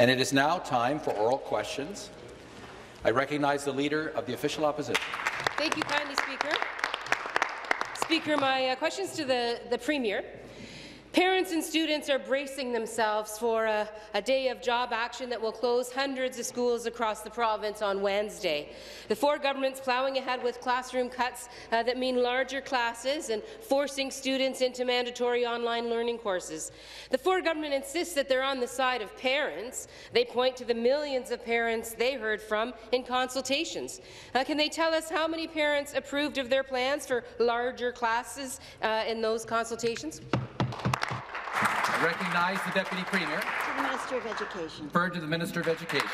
And it is now time for oral questions. I recognize the Leader of the Official Opposition. Thank you kindly, Speaker. Speaker, my uh, questions to the, the Premier. Parents and students are bracing themselves for a, a, day of job action that will close hundreds of schools across the province on Wednesday. The Ford government's ploughing ahead with classroom cuts uh, that mean larger classes and forcing students into mandatory online learning courses. The Ford government insists that they're on the side of parents. They point to the millions of parents they heard from in consultations. Uh, can they tell us how many parents approved of their plans for larger classes uh, in those consultations? I recognize the Deputy Premier. To the Minister of Education. Referred to the Minister of Education.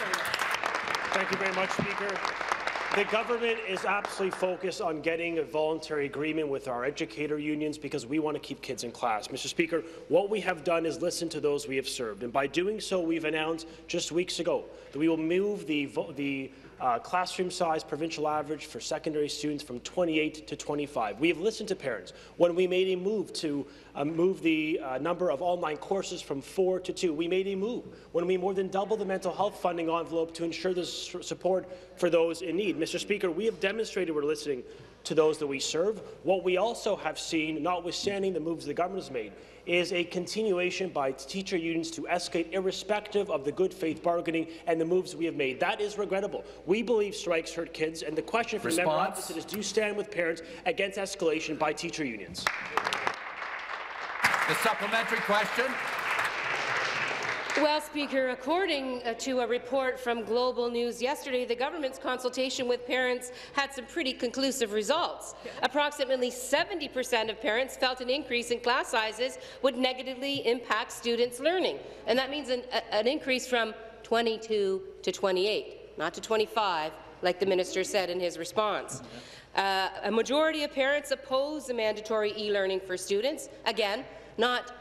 Thank you very much, Speaker. The government is absolutely focused on getting a voluntary agreement with our educator unions because we want to keep kids in class. Mr. Speaker, what we have done is listen to those we have served, and by doing so, we've announced just weeks ago that we will move the, the uh, classroom size provincial average for secondary students from 28 to 25. We have listened to parents. When we made a move to uh, move the uh, number of online courses from four to two, we made a move. When we more than doubled the mental health funding envelope to ensure the support for those in need. Mr. Speaker, we have demonstrated we're listening to those that we serve. What we also have seen, notwithstanding the moves the government has made, is a continuation by teacher unions to escalate irrespective of the good faith bargaining and the moves we have made. That is regrettable. We believe strikes hurt kids, and the question for member opposite is do you stand with parents against escalation by teacher unions? The supplementary question. Well, Speaker, according uh, to a report from Global News yesterday, the government's consultation with parents had some pretty conclusive results. Approximately 70 percent of parents felt an increase in class sizes would negatively impact students' learning, and that means an, a, an increase from 22 to 28, not to 25, like the minister said in his response. Uh, a majority of parents oppose the mandatory e-learning for students. Again, not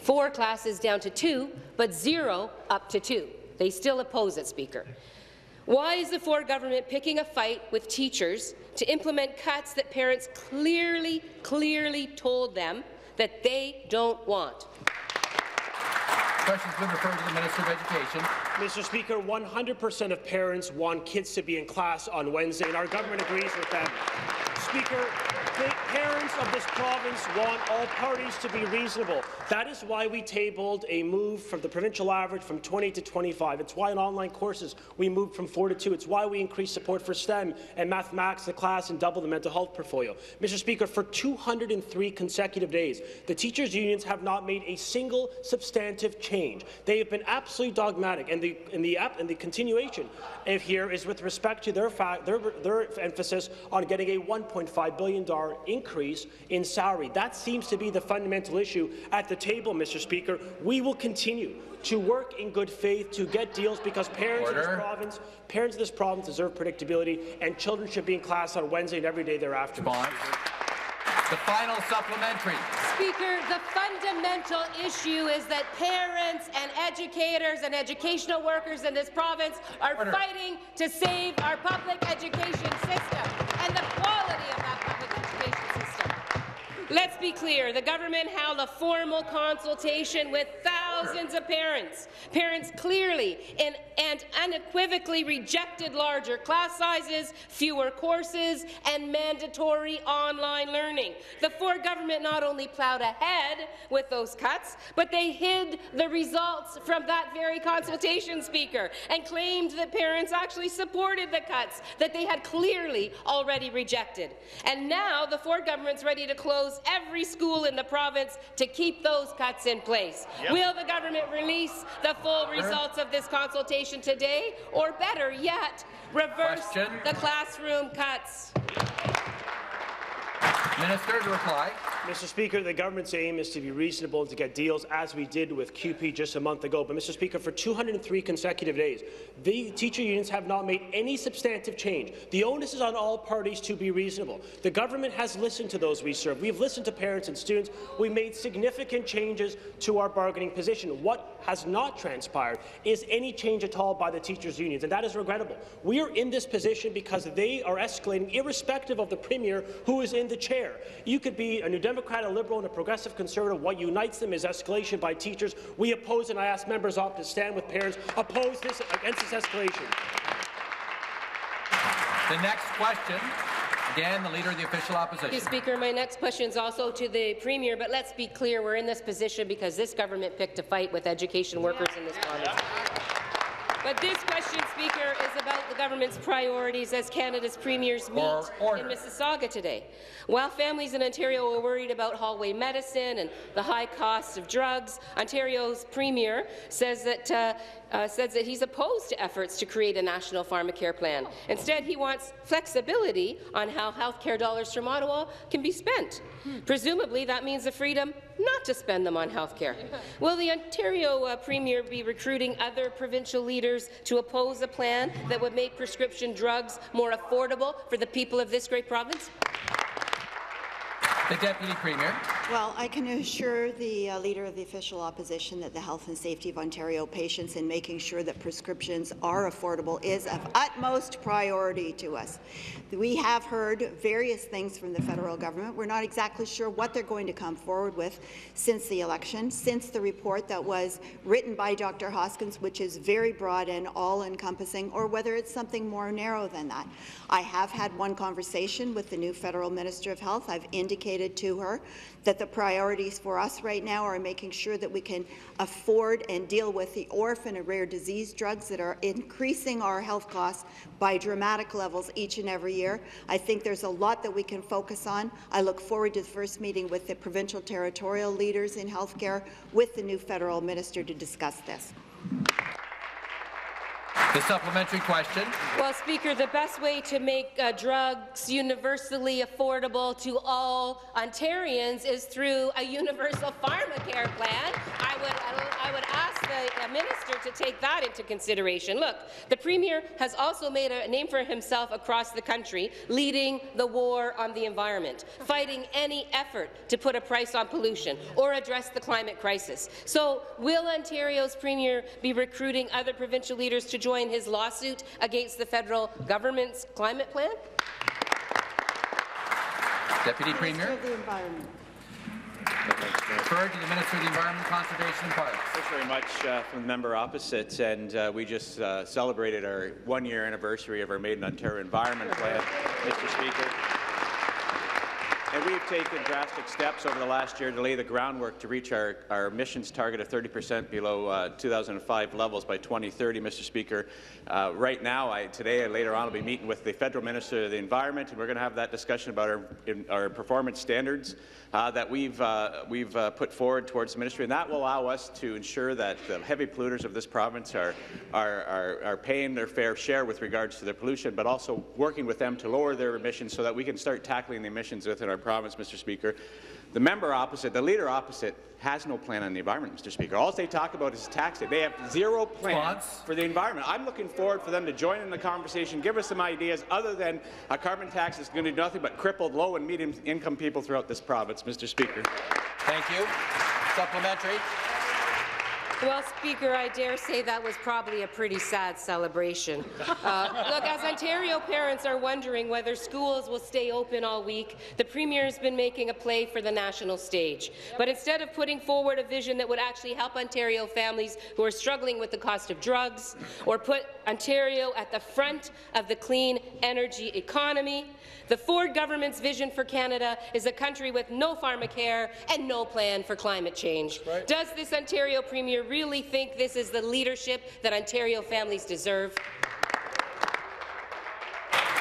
four classes down to two, but zero up to two. They still oppose it, Speaker. Why is the Ford government picking a fight with teachers to implement cuts that parents clearly, clearly told them that they don't want? Questions been referred to the Minister of Education. Mr. Speaker, 100% of parents want kids to be in class on Wednesday, and our government agrees with that. Speaker, the parents of this province want all parties to be reasonable. That is why we tabled a move from the provincial average from 20 to 25. It's why in online courses we moved from 4 to 2. It's why we increased support for STEM and mathematics the class and double the mental health portfolio. Mr. Speaker, for 203 consecutive days, the teachers' unions have not made a single substantive change. They have been absolutely dogmatic, and the, and the, and the continuation here is with respect to their, their, their emphasis on getting a $1.5 billion increase in salary. That seems to be the fundamental issue at the table, Mr. Speaker. We will continue to work in good faith to get deals because parents Order. of this province, parents of this province deserve predictability, and children should be in class on Wednesday and every day thereafter. The final supplementary. Speaker, the fundamental issue is that parents and educators and educational workers in this province are Order. fighting to save our public education system and the quality of that public education system. Let's be clear. The government held a formal consultation with thousands of parents. Parents clearly and, and unequivocally rejected larger class sizes, fewer courses, and mandatory online learning. The Ford government not only plowed ahead with those cuts, but they hid the results from that very consultation, Speaker, and claimed that parents actually supported the cuts that they had clearly already rejected. And now the Ford government's ready to close every school in the province to keep those cuts in place. Yep. Will the government release the full results of this consultation today, or better yet, reverse Question. the classroom cuts? Minister to reply. Mr. Speaker, the government's aim is to be reasonable and to get deals as we did with CUPE just a month ago. But, Mr. Speaker, for 203 consecutive days, the teacher unions have not made any substantive change. The onus is on all parties to be reasonable. The government has listened to those we serve. We've listened to parents and students. We made significant changes to our bargaining position. What has not transpired is any change at all by the teachers' unions, and that is regrettable. We are in this position because they are escalating irrespective of the Premier who is in the chair. You could be a New Democrat Democrat, a Liberal, and a Progressive Conservative, what unites them is escalation by teachers. We oppose, and I ask members off to stand with parents, oppose this against this escalation. The next question, again, the Leader of the Official Thank you, Opposition. Speaker. My next question is also to the Premier, but let's be clear, we're in this position because this government picked a fight with education workers in this province. But this question, Speaker, is about the government's priorities as Canada's premiers meet order. in Mississauga today. While families in Ontario are worried about hallway medicine and the high cost of drugs, Ontario's premier says that uh, uh, says that he's opposed to efforts to create a national pharmacare plan. Instead, he wants flexibility on how healthcare dollars from Ottawa can be spent. Presumably, that means the freedom not to spend them on healthcare. Will the Ontario uh, Premier be recruiting other provincial leaders to oppose a plan that would make prescription drugs more affordable for the people of this great province? The Deputy Premier. Well, I can assure the uh, Leader of the Official Opposition that the health and safety of Ontario patients and making sure that prescriptions are affordable is of utmost priority to us. We have heard various things from the federal government. We're not exactly sure what they're going to come forward with since the election, since the report that was written by Dr. Hoskins, which is very broad and all-encompassing, or whether it's something more narrow than that. I have had one conversation with the new federal Minister of Health. I've indicated to her that the priorities for us right now are making sure that we can afford and deal with the orphan and rare disease drugs that are increasing our health costs by dramatic levels each and every year. I think there's a lot that we can focus on. I look forward to the first meeting with the provincial territorial leaders in healthcare with the new federal minister to discuss this. The supplementary question. Well, Speaker, the best way to make uh, drugs universally affordable to all Ontarians is through a universal pharmacare plan. I would, I would ask the uh, minister to take that into consideration. Look, the Premier has also made a name for himself across the country, leading the war on the environment, fighting any effort to put a price on pollution or address the climate crisis. So, will Ontario's Premier be recruiting other provincial leaders to join his lawsuit against the federal government's climate plan? Deputy Minister Premier. of the Environment. Referred to the Minister of the Environment, Conservation and Parks. Thanks very much uh, from the member opposite, and uh, we just uh, celebrated our one-year anniversary of our Made in Ontario Environment Plan, Mr. Speaker. And we've taken drastic steps over the last year to lay the groundwork to reach our, our emissions target of 30 percent below uh, 2005 levels by 2030, Mr. Speaker. Uh, right now, I, today and later on, I'll be meeting with the Federal Minister of the Environment, and we're going to have that discussion about our, in, our performance standards uh, that we've, uh, we've uh, put forward towards the ministry, and that will allow us to ensure that the heavy polluters of this province are, are, are, are paying their fair share with regards to their pollution, but also working with them to lower their emissions so that we can start tackling the emissions within our province, Mr. Speaker. The member opposite, the leader opposite, has no plan on the environment, Mr. Speaker. All they talk about is tax it. They have zero plan Response. for the environment. I'm looking forward for them to join in the conversation, give us some ideas other than a carbon tax is going to do nothing but cripple low and medium income people throughout this province, Mr. Speaker. Thank you. Supplementary. Well, Speaker, I dare say that was probably a pretty sad celebration. Uh, look, as Ontario parents are wondering whether schools will stay open all week, the Premier has been making a play for the national stage. But instead of putting forward a vision that would actually help Ontario families who are struggling with the cost of drugs, or put Ontario at the front of the clean energy economy, the Ford government's vision for Canada is a country with no pharmacare and no plan for climate change. Does this Ontario Premier really think this is the leadership that Ontario families deserve?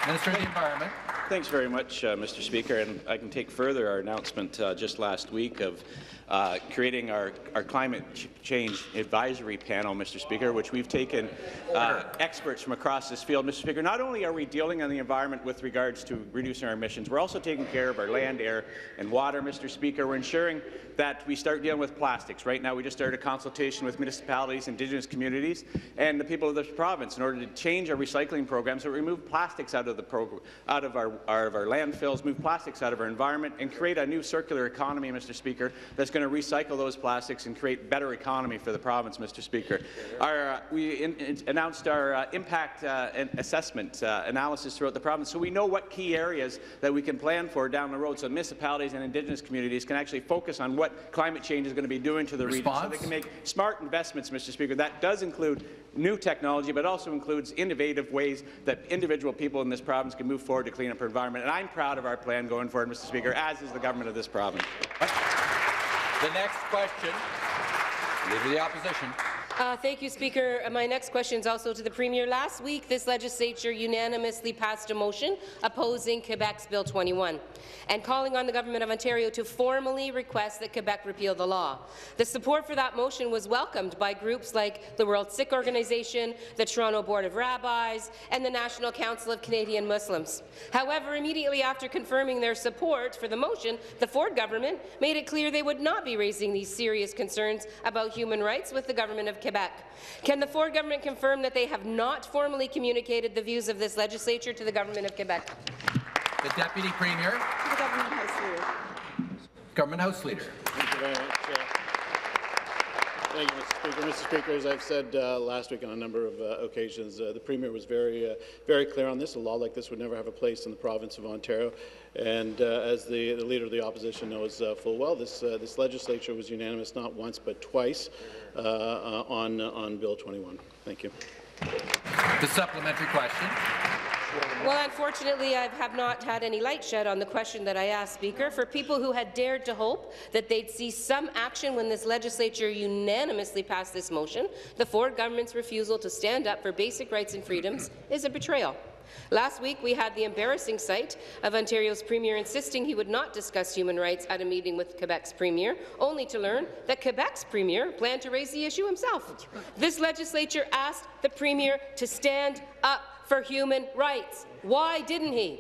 Minister of the Environment. Thanks very much, uh, Mr. Speaker. And I can take further our announcement uh, just last week of uh, creating our, our climate ch change advisory panel, Mr. Speaker, which we've taken uh, experts from across this field. Mr. Speaker, not only are we dealing on the environment with regards to reducing our emissions, we're also taking care of our land, air, and water, Mr. Speaker. We're ensuring that we start dealing with plastics. Right now, we just started a consultation with municipalities, Indigenous communities, and the people of this province in order to change our recycling programs to remove plastics out of the program, out of our, our, of our landfills, move plastics out of our environment, and create a new circular economy, Mr. Speaker, that's going to recycle those plastics and create better economy for the province, Mr. Speaker. Our, uh, we in, in, announced our uh, impact uh, assessment uh, analysis throughout the province, so we know what key areas that we can plan for down the road, so municipalities and Indigenous communities can actually focus on what climate change is going to be doing to the Response? region, so they can make smart investments, Mr. Speaker. That does include new technology, but also includes innovative ways that individual people in this province can move forward to clean up our environment. And I'm proud of our plan going forward, Mr. Speaker, as is the government of this province. The next question, Leader of the Opposition. Uh, thank you, Speaker. Uh, my next question is also to the Premier. Last week, this legislature unanimously passed a motion opposing Quebec's Bill 21 and calling on the Government of Ontario to formally request that Quebec repeal the law. The support for that motion was welcomed by groups like the World Sikh Organization, the Toronto Board of Rabbis, and the National Council of Canadian Muslims. However, immediately after confirming their support for the motion, the Ford government made it clear they would not be raising these serious concerns about human rights with the Government of Quebec. Can the Ford government confirm that they have not formally communicated the views of this legislature to the Government of Quebec? The Deputy Premier. To the Government House Leader. Government House Leader. Thank you very much. uh, Thank you, Mr. Speaker. Mr. Speaker, as I've said uh, last week on a number of uh, occasions, uh, the Premier was very, uh, very clear on this. A law like this would never have a place in the province of Ontario. And uh, as the, the Leader of the Opposition knows uh, full well, this, this legislature was unanimous not once but twice Uh, uh, on, uh, on Bill 21. Thank you. The supplementary question. Well, unfortunately, I have not had any light shed on the question that I asked, Speaker. For people who had dared to hope that they'd see some action when this legislature unanimously passed this motion, the Ford government's refusal to stand up for basic rights and freedoms is a betrayal. Last week, we had the embarrassing sight of Ontario's Premier insisting he would not discuss human rights at a meeting with Quebec's Premier, only to learn that Quebec's Premier planned to raise the issue himself. This legislature asked the Premier to stand up for human rights. Why didn't he?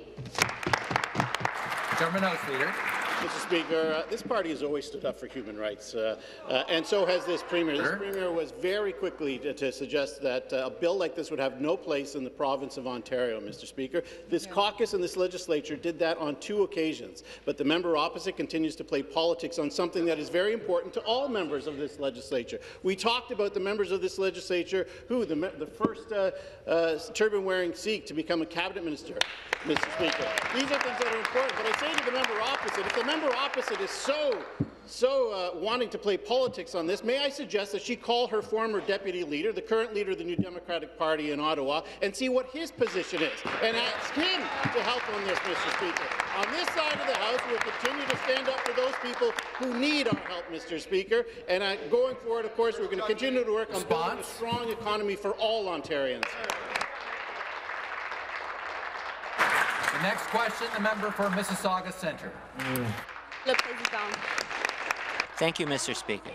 Government House Leader. Mr. Speaker, uh, this party has always stood up for human rights, uh, uh, and so has this Premier. This Premier was very quickly to, to suggest that uh, a bill like this would have no place in the province of Ontario, Mr. Speaker. This yeah. caucus and this legislature did that on two occasions, but the member opposite continues to play politics on something that is very important to all members of this legislature. We talked about the members of this legislature who, the, the first uh, uh, turban-wearing Sikh to become a cabinet minister, Mr. Speaker. These are things that are important, but I say to the member opposite, if the member opposite is so so uh, wanting to play politics on this, may I suggest that she call her former deputy leader, the current leader of the New Democratic Party in Ottawa, and see what his position is, and ask him to help on this, Mr. Speaker. On this side of the House, we'll continue to stand up for those people who need our help, Mr. Speaker. And uh, going forward, of course, we're going to continue to work on building a strong economy for all Ontarians. The next question, the member for Mississauga Centre. Thank you, Mr. Speaker.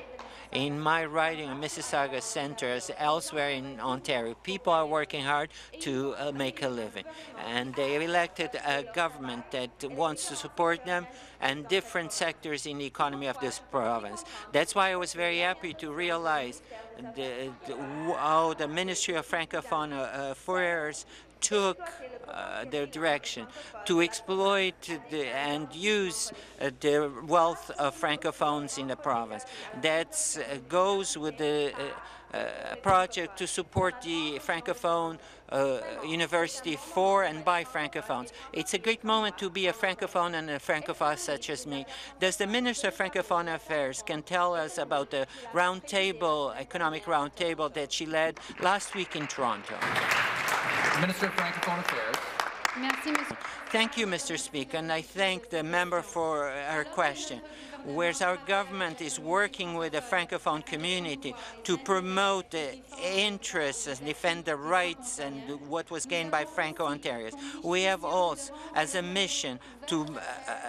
In my riding in Mississauga Centre, as elsewhere in Ontario, people are working hard to uh, make a living. And they elected a government that wants to support them and different sectors in the economy of this province. That's why I was very happy to realize the, the, how the Ministry of Francophone uh, Affairs took uh, their direction to exploit the, and use uh, the wealth of francophones in the province. That uh, goes with the uh, uh, project to support the francophone uh, university for and by francophones. It's a great moment to be a francophone and a francophile such as me. Does the Minister of Francophone Affairs can tell us about the roundtable, economic roundtable that she led last week in Toronto? Minister of Francophone Affairs. Thank you, Mr. Speaker, and I thank the member for her question. Whereas our government is working with the Francophone community to promote the interests and defend the rights and what was gained by Franco-Ontarians. We have also as a mission to uh,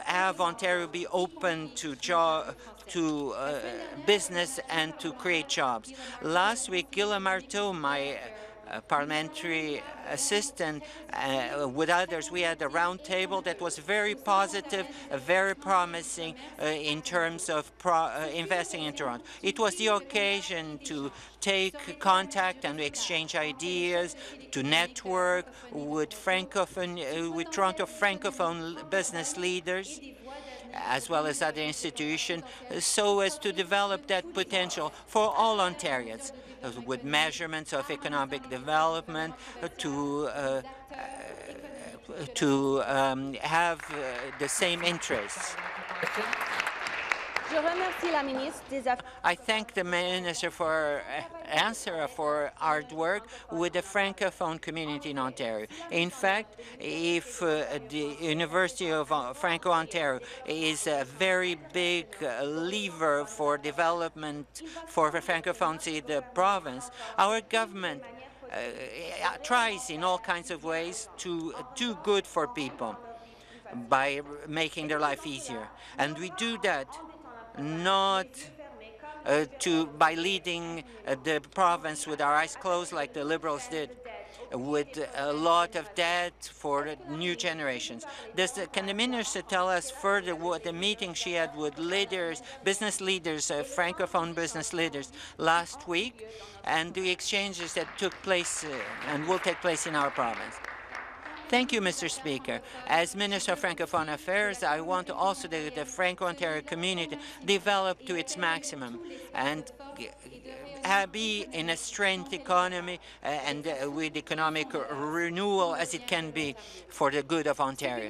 have Ontario be open to job to uh, business and to create jobs. Last week, Guillaume Marteau, my parliamentary assistant. Uh, with others, we had a roundtable that was very positive, uh, very promising uh, in terms of uh, investing in Toronto. It was the occasion to take contact and exchange ideas, to network with francophone, uh, with Toronto francophone business leaders as well as other institutions, so as to develop that potential for all Ontarians, with measurements of economic development, uh, to uh, to um, have uh, the same interests. I thank the minister for her answer for hard work with the francophone community in Ontario. In fact, if uh, the University of uh, Franco-Ontario is a very big uh, lever for development for francophones in the province, our government uh, tries in all kinds of ways to do good for people by making their life easier. And we do that not uh, to by leading uh, the province with our eyes closed like the Liberals did with a lot of debt for new generations. Does the, can the minister tell us further what the meeting she had with leaders, business leaders, uh, francophone business leaders last week, and the exchanges that took place uh, and will take place in our province? Thank you, Mr. Speaker. As Minister of Francophone Affairs, I want also that the Franco-Ontario community develop to its maximum and be in a strength economy uh, and uh, with economic renewal as it can be for the good of Ontario.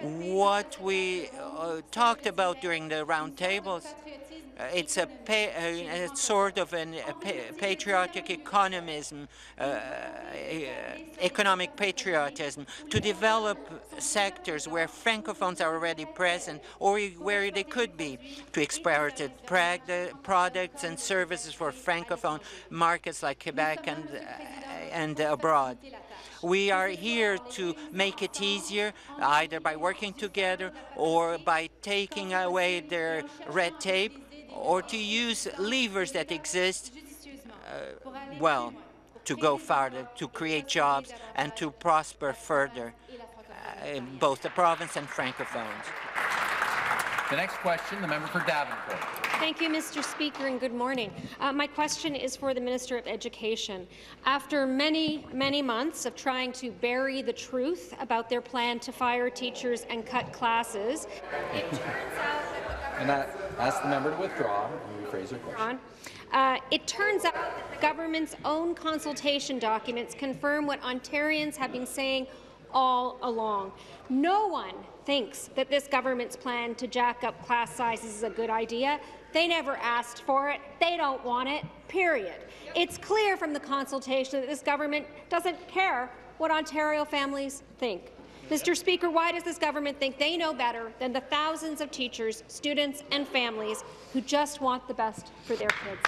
What we uh, talked about during the roundtables it's a, a, sort of an, a pa patriotic economism, uh, economic patriotism, to develop sectors where francophones are already present or where they could be, to export products and services for francophone markets like Quebec and, uh, and abroad. We are here to make it easier, either by working together or by taking away their red tape or to use levers that exist, uh, well, to go farther, to create jobs and to prosper further uh, in both the province and francophones. The next question, the member for Davenport. Thank you, Mr. Speaker, and good morning. Uh, my question is for the Minister of Education. After many, many months of trying to bury the truth about their plan to fire teachers and cut classes, it turns out and I ask the member to withdraw and rephrase her question. Uh, it turns out that the government's own consultation documents confirm what Ontarians have been saying all along. No one thinks that this government's plan to jack up class sizes is a good idea. They never asked for it. They don't want it, period. It's clear from the consultation that this government doesn't care what Ontario families think. Mr. Speaker, why does this government think they know better than the thousands of teachers, students and families who just want the best for their kids?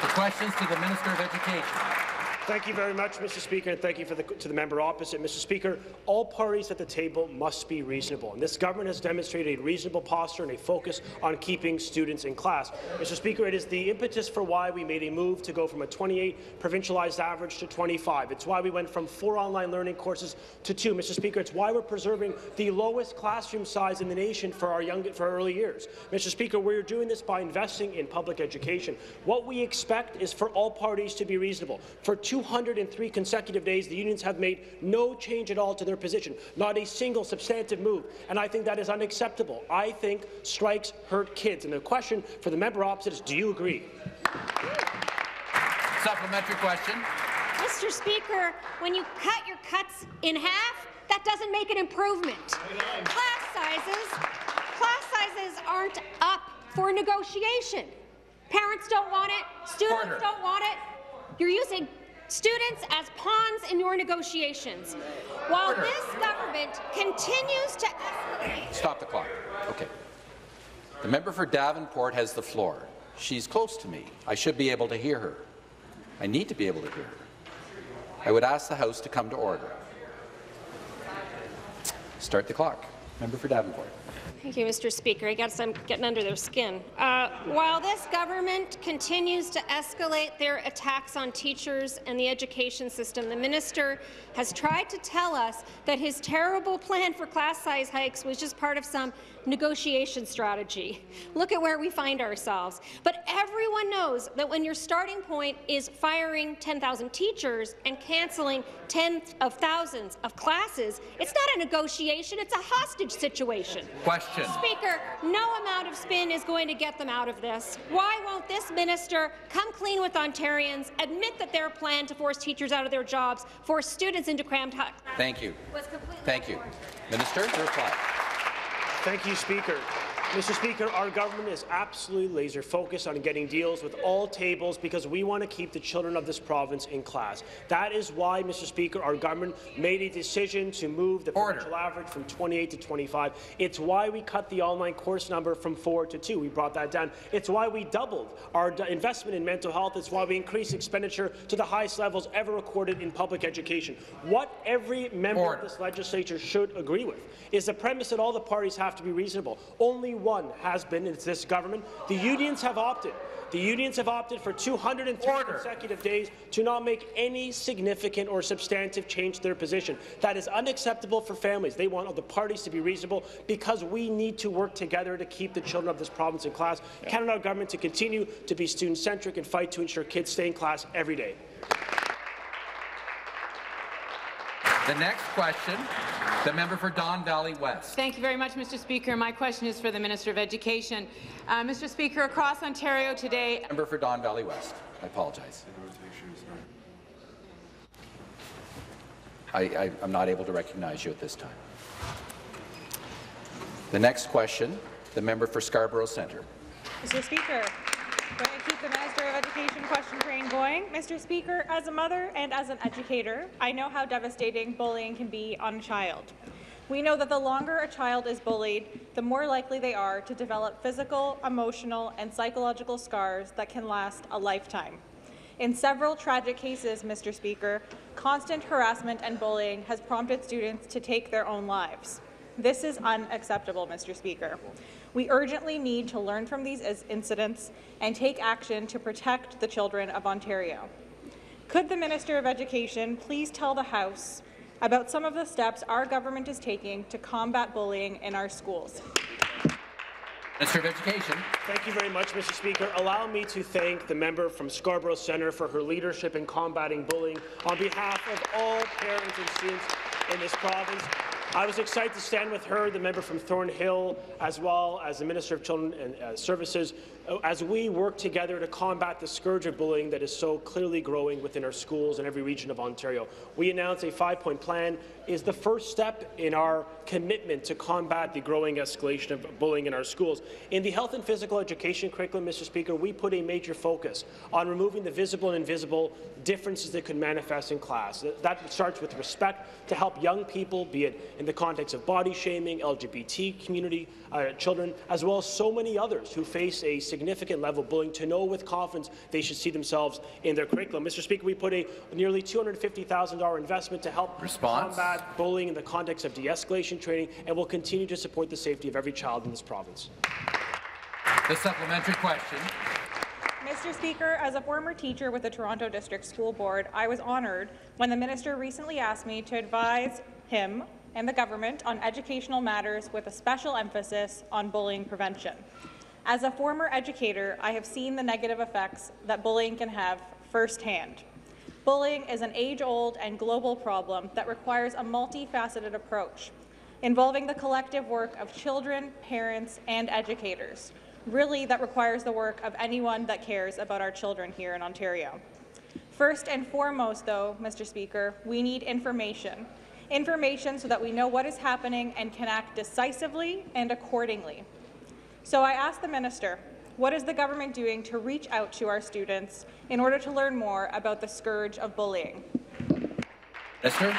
The questions to the Minister of Education. Thank you very much, Mr. Speaker, and thank you the, to the member opposite. Mr. Speaker, all parties at the table must be reasonable, and this government has demonstrated a reasonable posture and a focus on keeping students in class. Mr. Speaker, it is the impetus for why we made a move to go from a 28 provincialized average to 25. It's why we went from four online learning courses to two. Mr. Speaker, it's why we're preserving the lowest classroom size in the nation for our young for our early years. Mr. Speaker, we're doing this by investing in public education. What we expect is for all parties to be reasonable. For 203 consecutive days, the unions have made no change at all to their position, not a single substantive move, and I think that is unacceptable. I think strikes hurt kids, and the question for the member opposite is, do you agree? Supplementary question. Mr. Speaker, when you cut your cuts in half, that doesn't make an improvement. Class sizes, class sizes aren't up for negotiation. Parents don't want it, students Order. don't want it. You're using students as pawns in your negotiations. While Order. this government continues to escalate... Stop the clock. Okay. The member for Davenport has the floor. She's close to me. I should be able to hear her. I need to be able to hear her. I would ask the House to come to order. Start the clock. Member for Davenport. Thank you, Mr. Speaker. I guess I'm getting under their skin. Uh, while this government continues to escalate their attacks on teachers and the education system, the minister has tried to tell us that his terrible plan for class size hikes was just part of some negotiation strategy. Look at where we find ourselves. But everyone knows that when your starting point is firing 10,000 teachers and cancelling tens of thousands of classes, it's not a negotiation, it's a hostage situation. Question. Question. Speaker, no amount of spin is going to get them out of this. Why won't this minister come clean with Ontarians, admit that their plan to force teachers out of their jobs, force students into crammed huts Thank you. was completely Thank you. Minister, to reply. Thank you, Speaker. Mr. Speaker, our government is absolutely laser focused on getting deals with all tables because we want to keep the children of this province in class. That is why, Mr. Speaker, our government made a decision to move the Order. provincial average from 28 to 25. It's why we cut the online course number from four to two. We brought that down. It's why we doubled our investment in mental health. It's why we increased expenditure to the highest levels ever recorded in public education. What every member Order. of this legislature should agree with is the premise that all the parties have to be reasonable. Only one has been, it's this government. The unions have opted. The unions have opted for 203 Order. consecutive days to not make any significant or substantive change to their position. That is unacceptable for families. They want all the parties to be reasonable because we need to work together to keep the children of this province in class. Count on our government to continue to be student-centric and fight to ensure kids stay in class every day. The next question, the member for Don Valley West. Thank you very much, Mr. Speaker. My question is for the Minister of Education. Uh, Mr. Speaker, across Ontario today, Member for Don Valley West. I apologize. I, I, I'm not able to recognize you at this time. The next question, the member for Scarborough Centre. Mr. Speaker, to keep the Minister of Education question train going. Mr. Speaker, as a mother and as an educator, I know how devastating bullying can be on a child. We know that the longer a child is bullied, the more likely they are to develop physical, emotional, and psychological scars that can last a lifetime. In several tragic cases, Mr. Speaker, constant harassment and bullying has prompted students to take their own lives. This is unacceptable, Mr. Speaker. We urgently need to learn from these incidents and take action to protect the children of Ontario. Could the Minister of Education please tell the House about some of the steps our government is taking to combat bullying in our schools? Minister of Education. Thank you very much, Mr. Speaker. Allow me to thank the member from Scarborough Centre for her leadership in combating bullying on behalf of all parents and students in this province. I was excited to stand with her, the member from Thornhill, as well as the Minister of Children and uh, Services, as we work together to combat the scourge of bullying that is so clearly growing within our schools in every region of Ontario. We announced a five-point plan is the first step in our commitment to combat the growing escalation of bullying in our schools. In the health and physical education curriculum, Mr. Speaker, we put a major focus on removing the visible and invisible differences that could manifest in class. That- That starts with respect to help young people, be it in the context of body shaming, LGBT community, uh, children, as well as so many others who face a significant level of bullying, to know with confidence they should see themselves in their curriculum. Mr. Speaker, we put a nearly $250,000 investment to help Response? combat bullying in the context of de-escalation training, and will continue to support the safety of every child in this province. The supplementary question. Mr. Speaker, as a former teacher with the Toronto District School Board, I was honoured when the minister recently asked me to advise him and the government on educational matters with a special emphasis on bullying prevention. As a former educator, I have seen the negative effects that bullying can have firsthand. Bullying is an age-old and global problem that requires a multifaceted approach, involving the collective work of children, parents, and educators. Really, that requires the work of anyone that cares about our children here in Ontario. First and foremost, though, Mr. Speaker, we need information. Information so that we know what is happening and can act decisively and accordingly. So I asked the minister, what is the government doing to reach out to our students in order to learn more about the scourge of bullying? Minister.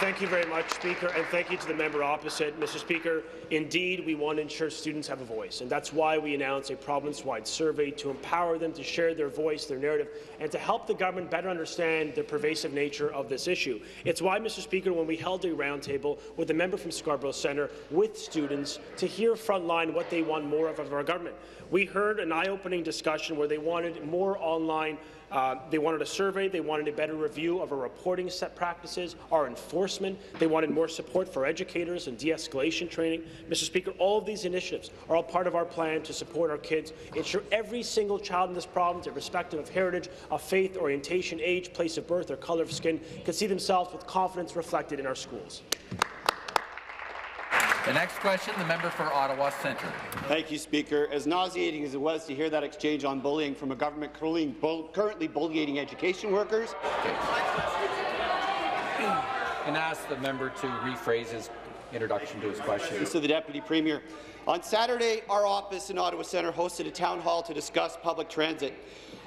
Thank you very much, Speaker, and thank you to the member opposite. Mr. Speaker, indeed, we want to ensure students have a voice, and that's why we announced a province-wide survey to empower them to share their voice, their narrative, and to help the government better understand the pervasive nature of this issue. It's why, Mr. Speaker, when we held a roundtable with a member from Scarborough Centre with students to hear frontline what they want more of of our government, we heard an eye-opening discussion where they wanted more online uh, they wanted a survey, they wanted a better review of our reporting set practices, our enforcement, they wanted more support for educators and de-escalation training. Mr. Speaker, all of these initiatives are all part of our plan to support our kids, ensure every single child in this province, irrespective of heritage, of faith, orientation, age, place of birth, or colour of skin, can see themselves with confidence reflected in our schools. The next question, the member for Ottawa Centre. Thank you, Speaker. As nauseating as it was to hear that exchange on bullying from a government currently bullying education workers. Okay. And ask the member to rephrase his introduction to his question. To the Deputy Premier. On Saturday, our office in Ottawa Centre hosted a town hall to discuss public transit.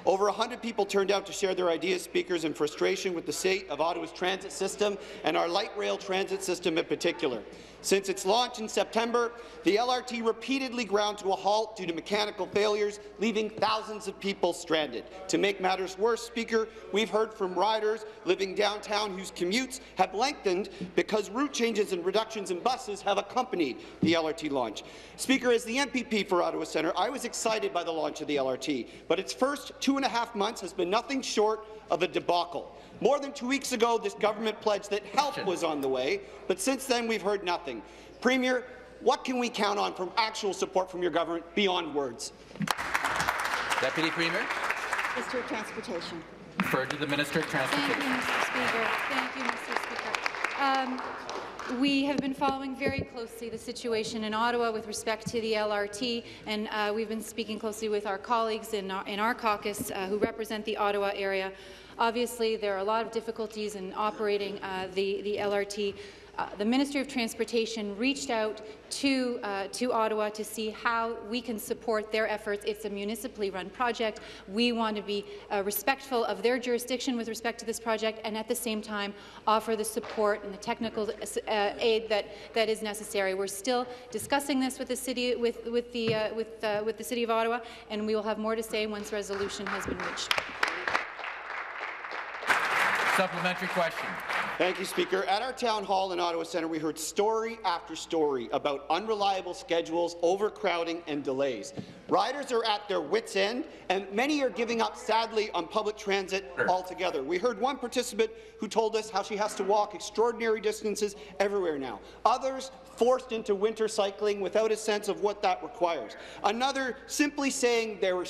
Over 100 people turned out to share their ideas, speakers, and frustration with the state of Ottawa's transit system and our light rail transit system in particular. Since its launch in September, the LRT repeatedly ground to a halt due to mechanical failures, leaving thousands of people stranded. To make matters worse, Speaker, we've heard from riders living downtown whose commutes have lengthened because route changes and reductions in buses have accompanied the LRT launch. Speaker, as the MPP for Ottawa Centre, I was excited by the launch of the LRT, but its first two and a half months has been nothing short of a debacle. More than two weeks ago, this government pledged that help was on the way, but since then we've heard nothing. Premier, what can we count on from actual support from your government beyond words? Deputy Premier. Minister of Transportation. Referred to the Minister of Transportation. Thank you, Mr. Speaker. Thank you, Mr. Speaker. Um, we have been following very closely the situation in Ottawa with respect to the LRT, and uh, we've been speaking closely with our colleagues in our, in our caucus uh, who represent the Ottawa area. Obviously, there are a lot of difficulties in operating uh, the, the LRT. Uh, the Ministry of Transportation reached out to, uh, to Ottawa to see how we can support their efforts. It's a municipally run project. We want to be uh, respectful of their jurisdiction with respect to this project and at the same time offer the support and the technical uh, aid that, that is necessary. We're still discussing this with the city, with, with, the, uh, with, with the City of Ottawa, and we will have more to say once resolution has been reached. Supplementary question. Thank you, Speaker. At our town hall in Ottawa Centre, we heard story after story about unreliable schedules, overcrowding and delays. Riders are at their wits' end, and many are giving up, sadly, on public transit altogether. We heard one participant who told us how she has to walk extraordinary distances everywhere now. Others forced into winter cycling without a sense of what that requires. Another simply saying they were,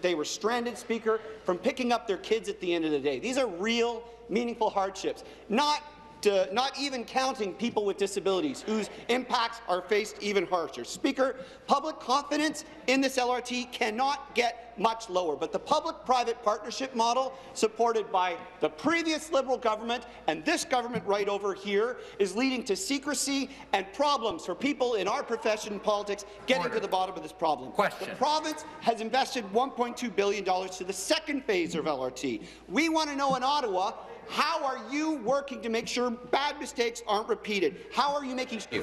they were stranded, Speaker, from picking up their kids at the end of the day. These are real meaningful hardships, not uh, not even counting people with disabilities, whose impacts are faced even harsher. Speaker, public confidence in this LRT cannot get much lower, but the public-private partnership model, supported by the previous Liberal government and this government right over here, is leading to secrecy and problems for people in our profession, politics, getting Order. to the bottom of this problem. Question. The province has invested $1.2 billion to the second phase of LRT. We want to know in Ottawa how are you working to make sure bad mistakes aren't repeated? How are you making sure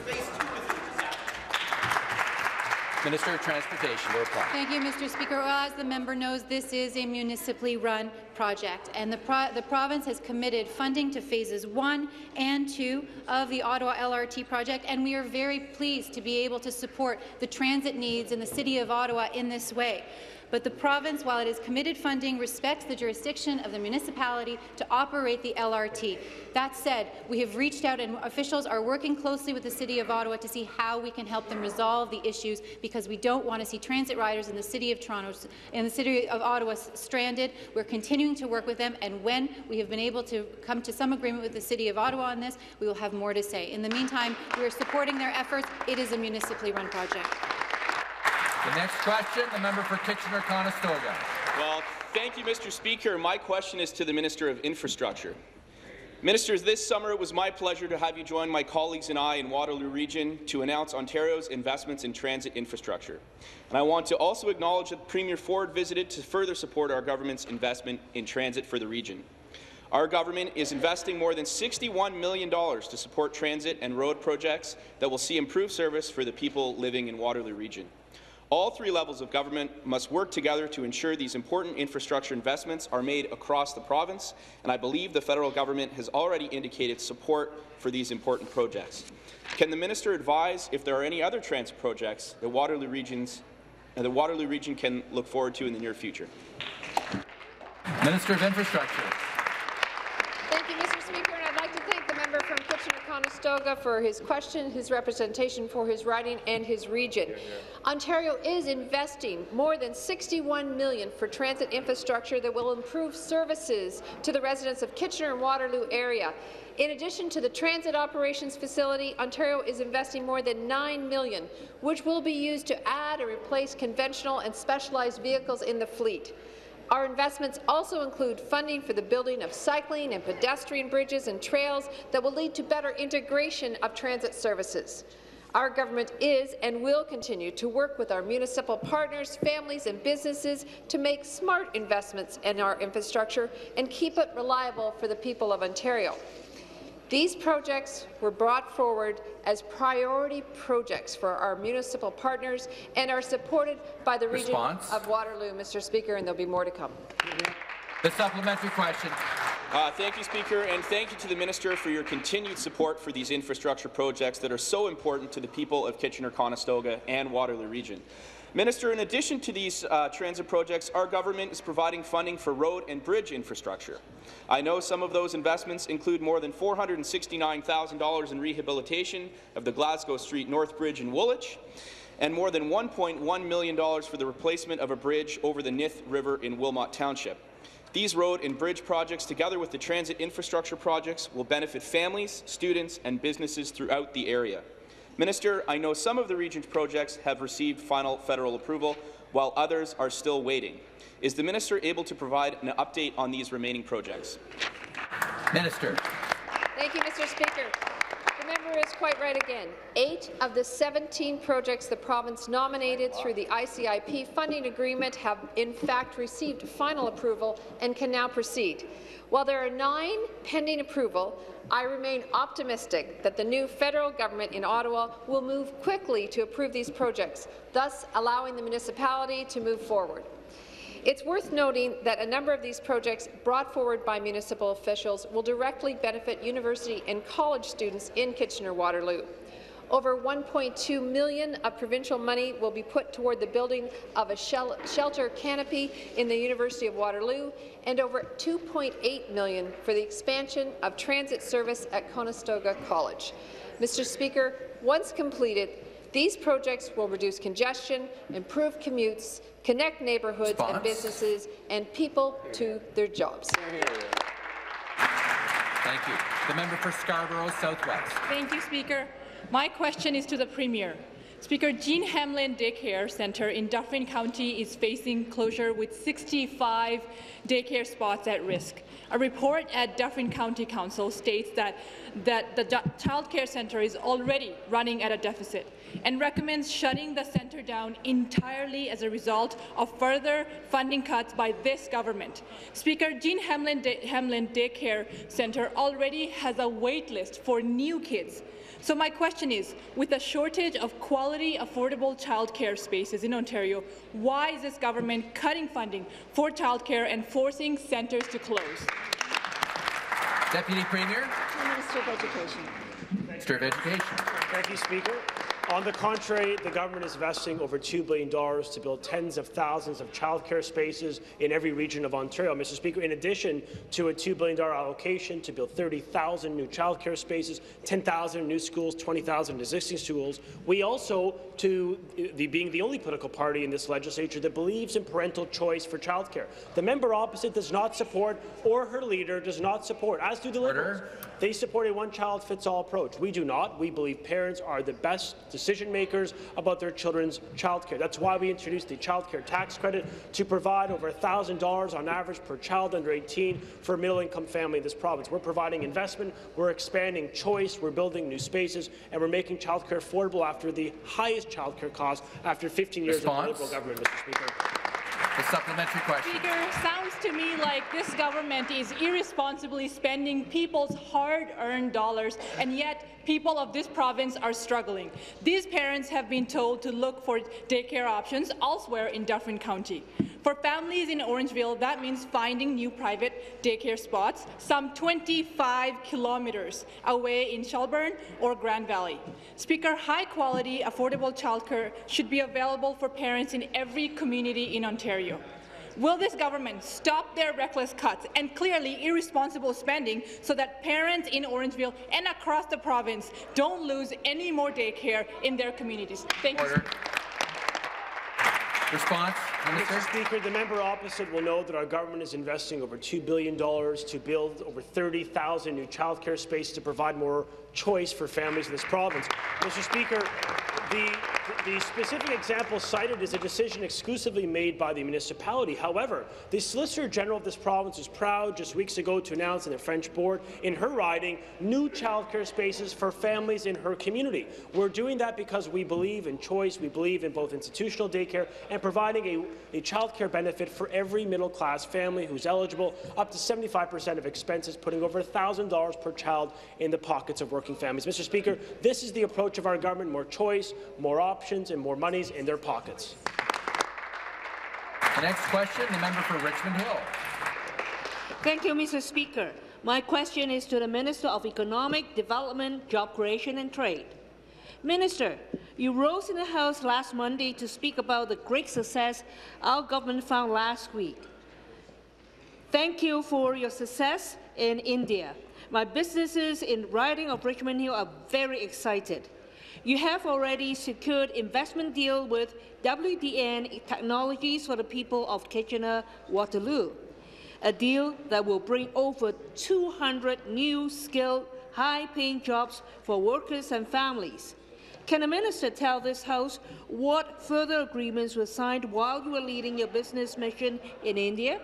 Minister of Transportation to reply. Thank you, Mr. Speaker. Well, as the member knows, this is a municipally run project, and the, pro the province has committed funding to phases one and two of the Ottawa LRT project, and we are very pleased to be able to support the transit needs in the City of Ottawa in this way but the province, while it is committed funding, respects the jurisdiction of the municipality to operate the LRT. That said, we have reached out and officials are working closely with the City of Ottawa to see how we can help them resolve the issues because we don't want to see transit riders in the City of Toronto, in the City of Ottawa stranded. We're continuing to work with them, and when we have been able to come to some agreement with the City of Ottawa on this, we will have more to say. In the meantime, we are supporting their efforts. It is a municipally run project. The next question, the member for Kitchener-Conestoga. Well, thank you, Mr. Speaker. My question is to the Minister of Infrastructure. Ministers, this summer it was my pleasure to have you join my colleagues and I in Waterloo Region to announce Ontario's investments in transit infrastructure. And I want to also acknowledge that Premier Ford visited to further support our government's investment in transit for the region. Our government is investing more than $61 million to support transit and road projects that will see improved service for the people living in Waterloo Region. All three levels of government must work together to ensure these important infrastructure investments are made across the province, and I believe the federal government has already indicated support for these important projects. Can the minister advise if there are any other transit projects that Waterloo regions and the Waterloo region can look forward to in the near future? Minister of Infrastructure. Thank you, Mr. Speaker, and I'd like to thank the member from Kitchener Conestoga for his question, his representation for his riding and his region. Ontario is investing more than 61 million for transit infrastructure that will improve services to the residents of Kitchener and Waterloo area. In addition to the transit operations facility, Ontario is investing more than 9 million, which will be used to add or replace conventional and specialized vehicles in the fleet. Our investments also include funding for the building of cycling and pedestrian bridges and trails that will lead to better integration of transit services. Our government is and will continue to work with our municipal partners, families and businesses to make smart investments in our infrastructure and keep it reliable for the people of Ontario. These projects were brought forward as priority projects for our municipal partners and are supported by the Response. region of Waterloo, Mr. Speaker, and there'll be more to come. The supplementary question. Uh, thank you, Speaker, and thank you to the Minister for your continued support for these infrastructure projects that are so important to the people of Kitchener-Conestoga and Waterloo Region. Minister, in addition to these uh, transit projects, our government is providing funding for road and bridge infrastructure. I know some of those investments include more than $469,000 in rehabilitation of the Glasgow Street North Bridge in Woolwich, and more than $1.1 million for the replacement of a bridge over the Nith River in Wilmot Township. These road and bridge projects, together with the transit infrastructure projects, will benefit families, students and businesses throughout the area. Minister, I know some of the region's projects have received final federal approval, while others are still waiting. Is the minister able to provide an update on these remaining projects? Minister. Thank you, Mr. Speaker. Is quite right again. Eight of the 17 projects the province nominated through the ICIP funding agreement have in fact received final approval and can now proceed. While there are nine pending approval, I remain optimistic that the new federal government in Ottawa will move quickly to approve these projects, thus allowing the municipality to move forward. It's worth noting that a number of these projects brought forward by municipal officials will directly benefit university and college students in Kitchener-Waterloo. Over 1.2 million of provincial money will be put toward the building of a shel shelter canopy in the University of Waterloo and over 2.8 million for the expansion of transit service at Conestoga College. Mr. Speaker, once completed, these projects will reduce congestion, improve commutes, connect neighbourhoods Response? and businesses and people to their jobs. Thank you. The member for Scarborough Southwest. Thank you, Speaker. My question is to the Premier. Speaker, Jean Hamlin Daycare Centre in Dufferin County is facing closure with 65 daycare spots at risk. A report at Dufferin County Council states that, that the child care centre is already running at a deficit and recommends shutting the centre down entirely as a result of further funding cuts by this government. Speaker, Jean Hamlin, Day Hamlin Daycare Centre already has a wait list for new kids so my question is, with a shortage of quality, affordable childcare spaces in Ontario, why is this government cutting funding for childcare and forcing centres to close? Deputy Premier. Minister of Education. Minister of Education. Thank you, Speaker. On the contrary, the government is investing over $2 billion to build tens of thousands of childcare spaces in every region of Ontario. Mr. Speaker, in addition to a $2 billion allocation to build 30,000 new childcare spaces, 10,000 new schools, 20,000 existing schools, we also, to the, being the only political party in this legislature that believes in parental choice for childcare. The member opposite does not support, or her leader does not support, as do the Liberals. They support a one-child-fits-all approach. We do not. We believe parents are the best decision makers about their children's childcare. That's why we introduced the childcare tax credit to provide over $1,000 on average per child under 18 for a middle-income family in this province. We're providing investment, we're expanding choice, we're building new spaces, and we're making childcare affordable after the highest childcare costs after 15 years Response? of Liberal government, Mr. Speaker. The supplementary question. Speaker, sounds to me like this government is irresponsibly spending people's hard-earned dollars, and yet people of this province are struggling. These parents have been told to look for daycare options elsewhere in Dufferin County. For families in Orangeville, that means finding new private daycare spots some 25 kilometres away in Shelburne or Grand Valley. Speaker, high-quality, affordable childcare should be available for parents in every community in Ontario. Will this government stop their reckless cuts and clearly irresponsible spending so that parents in Orangeville and across the province don't lose any more daycare in their communities? Thank Order. you. Response, Minister. Mr. Speaker, the member opposite will know that our government is investing over $2 billion to build over 30,000 new childcare spaces to provide more choice for families in this province. Mr. Speaker, the, the specific example cited is a decision exclusively made by the municipality. However, the Solicitor General of this province was proud just weeks ago to announce in the French board in her riding new childcare spaces for families in her community. We're doing that because we believe in choice, we believe in both institutional daycare and providing a, a childcare benefit for every middle-class family who's eligible, up to 75% of expenses, putting over $1,000 per child in the pockets of working families. Mr. Speaker, this is the approach of our government, more choice, more options and more monies in their pockets. The next question, the member for Richmond Hill. Thank you, Mr. Speaker. My question is to the Minister of Economic Development, Job Creation and Trade. Minister, you rose in the House last Monday to speak about the great success our government found last week. Thank you for your success in India. My businesses in riding of Richmond Hill are very excited. You have already secured investment deal with WDN Technologies for the people of Kitchener-Waterloo, a deal that will bring over 200 new skilled, high-paying jobs for workers and families. Can the minister tell this House what further agreements were signed while you were leading your business mission in India?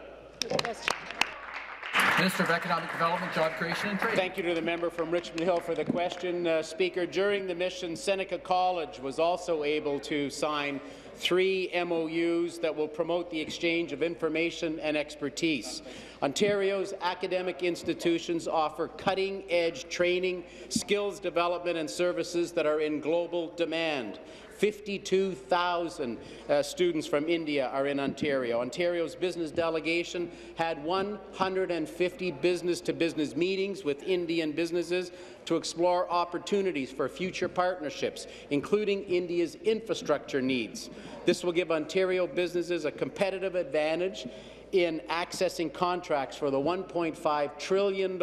Minister of Economic Development, Job Creation and Trade. Thank you to the member from Richmond Hill for the question. Uh, Speaker, during the mission, Seneca College was also able to sign three MOUs that will promote the exchange of information and expertise. Ontario's academic institutions offer cutting-edge training, skills development and services that are in global demand. 52,000 uh, students from India are in Ontario. Ontario's business delegation had 150 business-to-business -business meetings with Indian businesses to explore opportunities for future partnerships, including India's infrastructure needs. This will give Ontario businesses a competitive advantage in accessing contracts for the $1.5 trillion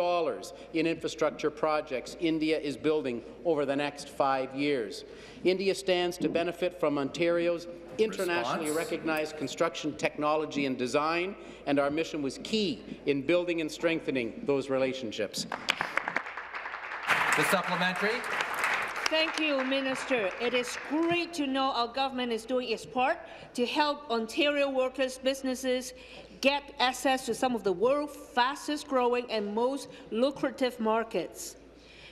in infrastructure projects India is building over the next five years. India stands to benefit from Ontario's internationally Response. recognized construction technology and design, and our mission was key in building and strengthening those relationships. The supplementary. Thank you, Minister. It is great to know our government is doing its part to help Ontario workers, businesses get access to some of the world's fastest growing and most lucrative markets.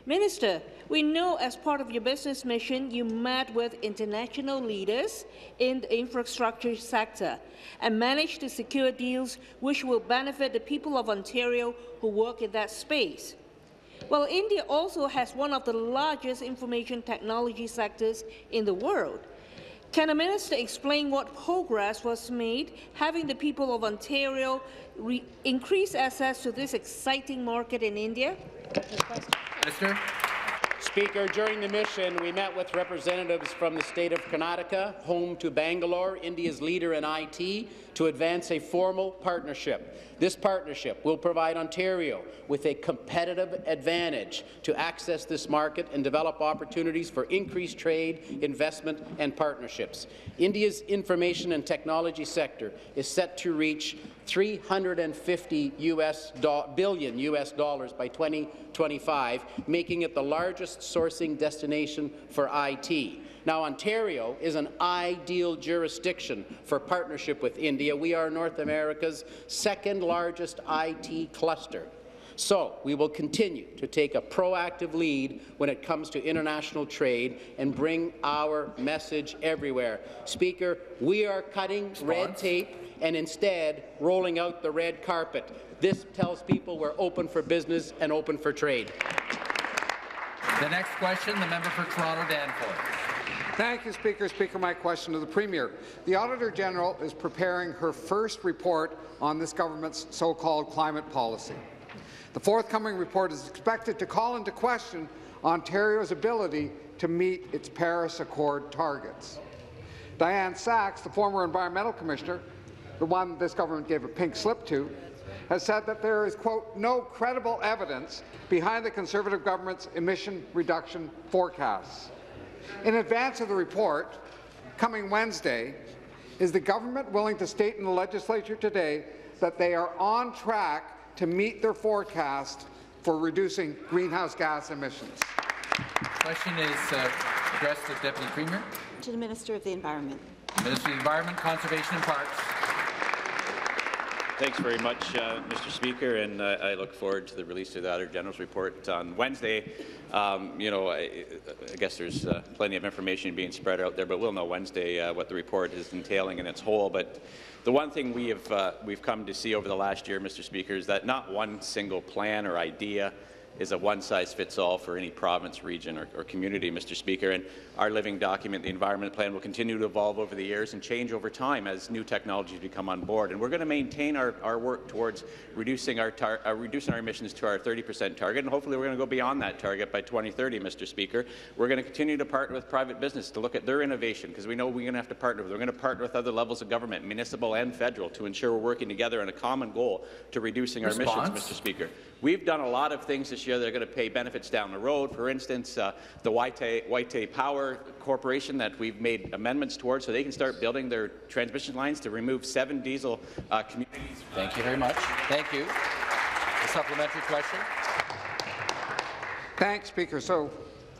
Minister, we know as part of your business mission, you met with international leaders in the infrastructure sector and managed to secure deals which will benefit the people of Ontario who work in that space. Well, India also has one of the largest information technology sectors in the world. Can the minister explain what progress was made having the people of Ontario increase access to this exciting market in India? Minister. Speaker, during the mission, we met with representatives from the state of Karnataka, home to Bangalore, India's leader in IT, to advance a formal partnership. This partnership will provide Ontario with a competitive advantage to access this market and develop opportunities for increased trade, investment and partnerships. India's information and technology sector is set to reach 350 US billion US dollars by 2025, making it the largest sourcing destination for IT. Now, Ontario is an ideal jurisdiction for partnership with India. We are North America's second largest IT cluster. So we will continue to take a proactive lead when it comes to international trade and bring our message everywhere. Speaker, we are cutting red tape and instead rolling out the red carpet. This tells people we're open for business and open for trade. The next question, the member for Toronto Danforth. Thank you, Speaker. Speaker, my question to the Premier. The Auditor General is preparing her first report on this government's so-called climate policy. The forthcoming report is expected to call into question Ontario's ability to meet its Paris Accord targets. Diane Saxe, the former Environmental Commissioner, the one this government gave a pink slip to, has said that there is, quote, no credible evidence behind the Conservative government's emission reduction forecasts. In advance of the report, coming Wednesday, is the government willing to state in the legislature today that they are on track to meet their forecast for reducing greenhouse gas emissions? Question is uh, addressed to the Deputy Premier. To the Minister of the Environment. Minister of the Environment, Conservation and Parks. Thanks very much, uh, Mr. Speaker, and uh, I look forward to the release of the Auditor General's report on Wednesday. Um, you know, I, I guess there's uh, plenty of information being spread out there, but we'll know Wednesday uh, what the report is entailing in its whole. But the one thing we have uh, we've come to see over the last year, Mr. Speaker, is that not one single plan or idea is a one-size-fits-all for any province, region, or, or, community, Mr. Speaker. And our living document, the Environment Plan, will continue to evolve over the years and change over time as new technologies become on board. And we're going to maintain our, our work towards reducing our, uh, reducing our emissions to our 30% target, and hopefully we're going to go beyond that target by 2030, Mr. Speaker. We're going to continue to partner with private business to look at their innovation, because we know we're going to have to partner with. We're going to partner with other levels of government, municipal and federal, to ensure we're working together on a common goal to reducing Response. our emissions, Mr. Speaker. We've done a lot of things this year that are going to pay benefits down the road. For instance, uh, the Watay, Watay Power Corporation that we've made amendments towards so they can start building their transmission lines to remove seven diesel uh, communities. Thank you very much. Thank you. A supplementary question. Thanks, Speaker. So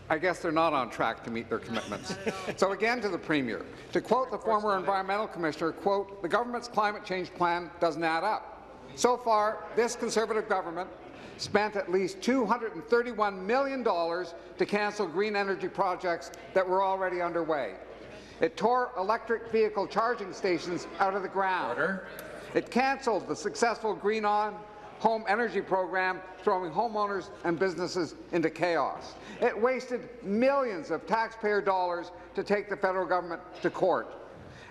I guess they're not on track to meet their commitments. so again to the Premier. To quote the former Environmental Commissioner, quote, the government's climate change plan doesn't add up. So far, this Conservative government spent at least $231 million to cancel green energy projects that were already underway. It tore electric vehicle charging stations out of the ground. Order. It cancelled the successful Green On home energy program, throwing homeowners and businesses into chaos. It wasted millions of taxpayer dollars to take the federal government to court.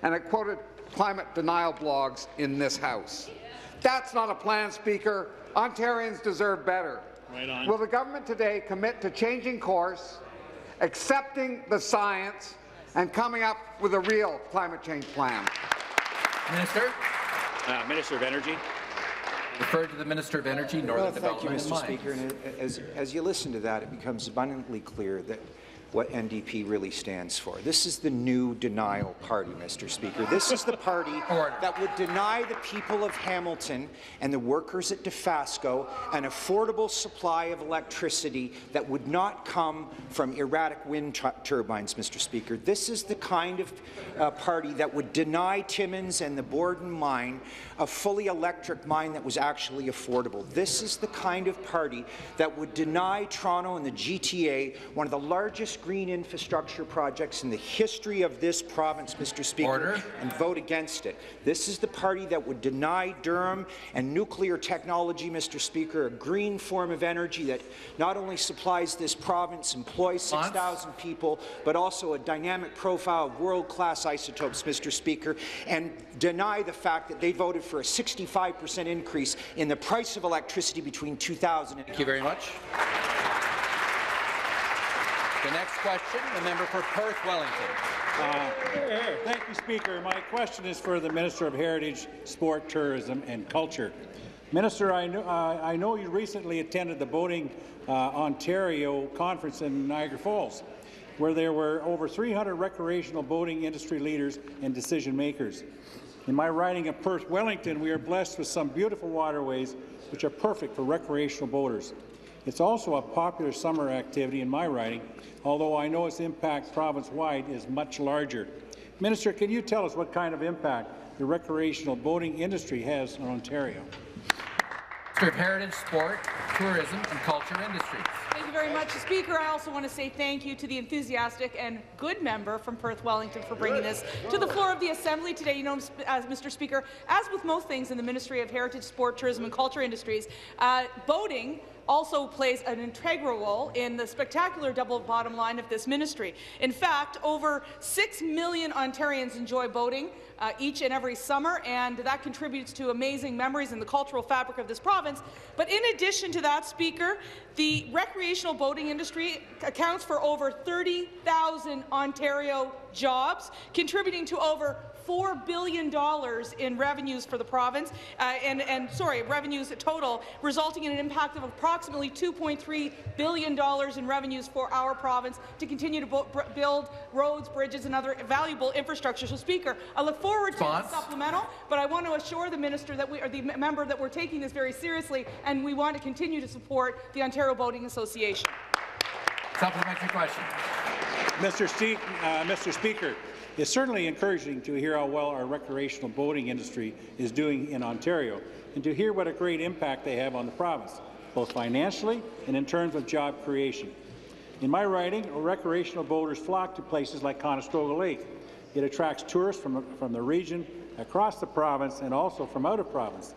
And it quoted climate denial blogs in this House. That's not a plan, Speaker. Ontarians deserve better. Right Will the government today commit to changing course, accepting the science, and coming up with a real climate change plan? Minister. Uh, Minister of Energy. Referred to the Minister of Energy, Northern well, thank Development you, Mr. Speaker. And as, as you listen to that, it becomes abundantly clear that what NDP really stands for. This is the new denial party, Mr. Speaker. This is the party that would deny the people of Hamilton and the workers at Dofasco an affordable supply of electricity that would not come from erratic wind turbines, Mr. Speaker. This is the kind of uh, party that would deny Timmins and the Borden mine a fully electric mine that was actually affordable. This is the kind of party that would deny Toronto and the GTA one of the largest green infrastructure projects in the history of this province, Mr. Speaker, Order. and vote against it. This is the party that would deny Durham and nuclear technology, Mr. Speaker, a green form of energy that not only supplies this province, employs 6,000 people, but also a dynamic profile of world-class isotopes, Mr. Speaker, and deny the fact that they voted for a 65 percent increase in the price of electricity between 2000 and... Thank you very much. The next question, the member for Perth Wellington. Uh, thank you, Speaker. My question is for the Minister of Heritage, Sport, Tourism and Culture. Minister, I know, uh, I know you recently attended the Boating uh, Ontario conference in Niagara Falls, where there were over 300 recreational boating industry leaders and decision makers. In my riding of Perth Wellington, we are blessed with some beautiful waterways which are perfect for recreational boaters. It's also a popular summer activity in my riding, although I know its impact province-wide is much larger. Minister, can you tell us what kind of impact the recreational boating industry has on Ontario? Minister of Heritage, Sport, Tourism and Culture Industries. Thank you very much, Speaker. I also want to say thank you to the enthusiastic and good member from Perth Wellington for bringing this to the floor of the Assembly today. You know, as Mr. Speaker, as with most things in the Ministry of Heritage, Sport, Tourism and Culture Industries, uh, boating also plays an integral role in the spectacular double bottom line of this ministry. In fact, over 6 million Ontarians enjoy boating, uh, each and every summer, and that contributes to amazing memories in the cultural fabric of this province. But in addition to that, Speaker, the recreational boating industry accounts for over 30,000 Ontario jobs, contributing to over $4 billion in revenues for the province, uh, and, and, sorry, revenues total, resulting in an impact of approximately $2.3 billion in revenues for our province to continue to build roads, bridges, and other valuable infrastructure. So, Speaker, I look forward to the supplemental, but I want to assure the minister that we, or the member that we're taking this very seriously, and we want to continue to support the Ontario Boating Association. Supplementary question. Mr. Ste uh, Mr. Speaker, it's certainly encouraging to hear how well our recreational boating industry is doing in Ontario and to hear what a great impact they have on the province, both financially and in terms of job creation. In my writing, recreational boaters flock to places like Conestoga Lake. It attracts tourists from, from the region, across the province, and also from out of province.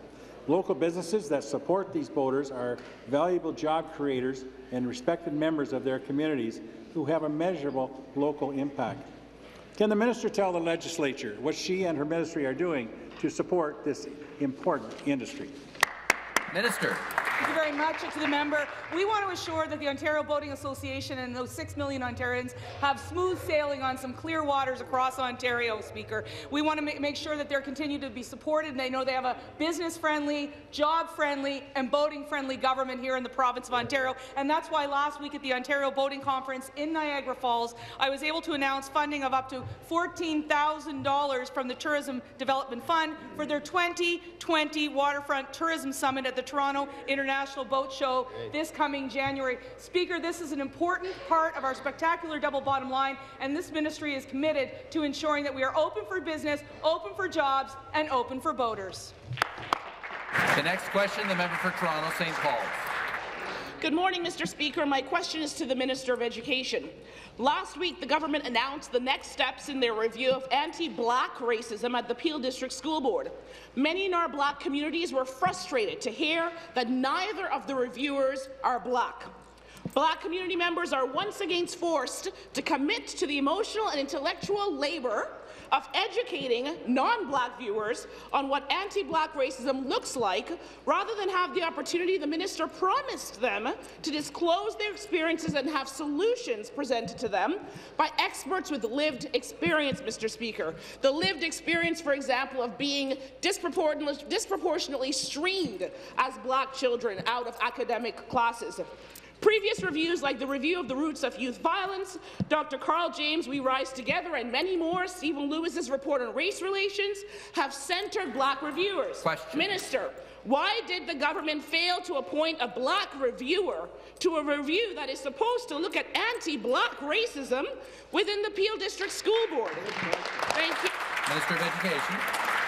Local businesses that support these boaters are valuable job creators and respected members of their communities who have a measurable local impact. Can the minister tell the legislature what she and her ministry are doing to support this important industry? Minister. Thank you very much to the member. We want to assure that the Ontario Boating Association and those six million Ontarians have smooth sailing on some clear waters across Ontario, Speaker. We want to make sure that they're continued to be supported and they know they have a business-friendly, job-friendly and boating-friendly government here in the province of Ontario. And that's why last week at the Ontario Boating Conference in Niagara Falls, I was able to announce funding of up to $14,000 from the Tourism Development Fund for their 2020 Waterfront Tourism Summit at the Toronto International International Boat Show this coming January. Speaker, this is an important part of our spectacular double bottom line, and this ministry is committed to ensuring that we are open for business, open for jobs, and open for boaters. The next question, the member for Toronto St. Paul's. Good morning, Mr. Speaker. My question is to the Minister of Education. Last week, the government announced the next steps in their review of anti-black racism at the Peel District School Board. Many in our black communities were frustrated to hear that neither of the reviewers are black. Black community members are once again forced to commit to the emotional and intellectual labour of educating non-black viewers on what anti-black racism looks like, rather than have the opportunity the minister promised them to disclose their experiences and have solutions presented to them by experts with lived experience, Mr. Speaker. The lived experience, for example, of being disproportionately, streamed as black children out of academic classes. Previous reviews, like the review of the roots of youth violence, Dr. Carl James' We Rise Together, and many more, Stephen Lewis's report on race relations, have centered black reviewers. Question. Minister, why did the government fail to appoint a black reviewer to a review that is supposed to look at anti-black racism within the Peel District School Board? Thank you. Minister of Education.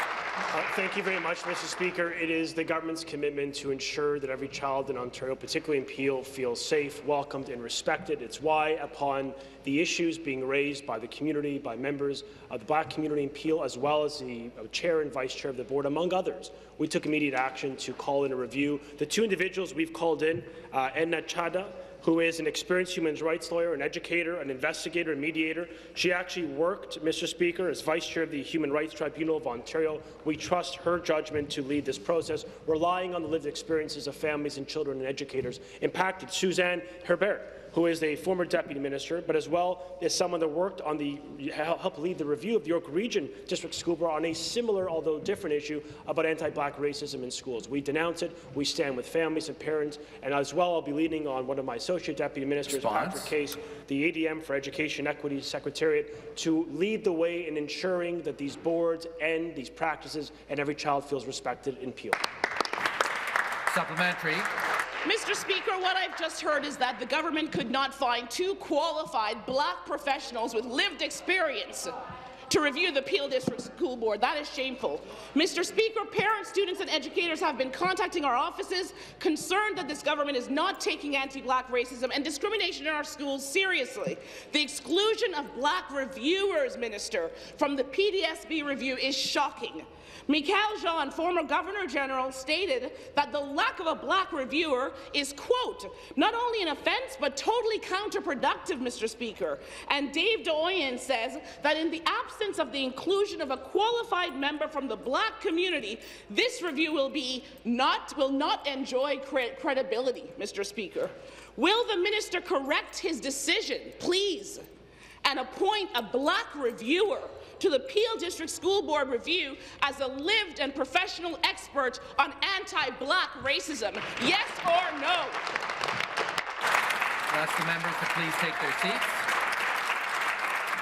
Uh, thank you very much, Mr. Speaker. It is the government's commitment to ensure that every child in Ontario, particularly in Peel, feels safe, welcomed and respected. It's why, upon the issues being raised by the community, by members of the black community in Peel, as well as the uh, chair and vice chair of the board, among others, we took immediate action to call in a review. The two individuals we've called in, uh, Ena Chadha who is an experienced human rights lawyer, an educator, an investigator, and mediator. She actually worked, Mr. Speaker, as Vice Chair of the Human Rights Tribunal of Ontario. We trust her judgment to lead this process, relying on the lived experiences of families and children and educators impacted. Suzanne Herbert, who is a former deputy minister, but as well as someone that worked on the help lead the review of the York Region District School Board on a similar, although different, issue about anti-black racism in schools. We denounce it. We stand with families and parents, and as well, I'll be leading on one of my associate deputy ministers, Response. Patrick Case, the ADM for Education Equity Secretariat, to lead the way in ensuring that these boards end these practices and every child feels respected in Peel. Supplementary. Mr. Speaker, what I've just heard is that the government could not find two qualified black professionals with lived experience to review the Peel District School Board. That is shameful. Mr. Speaker, parents, students and educators have been contacting our offices concerned that this government is not taking anti-black racism and discrimination in our schools seriously. The exclusion of black reviewers, Minister, from the PDSB review is shocking. Michaëlle Jean, former Governor General, stated that the lack of a black reviewer is, quote, not only an offence but totally counterproductive, Mr. Speaker. And Dave Doyen says that in the absence of the inclusion of a qualified member from the black community, this review will be not will not enjoy cre credibility, Mr. Speaker. Will the minister correct his decision, please, and appoint a black reviewer to the Peel District School Board review as a lived and professional expert on anti-black racism? Yes or no? Ask the members to please take their seats.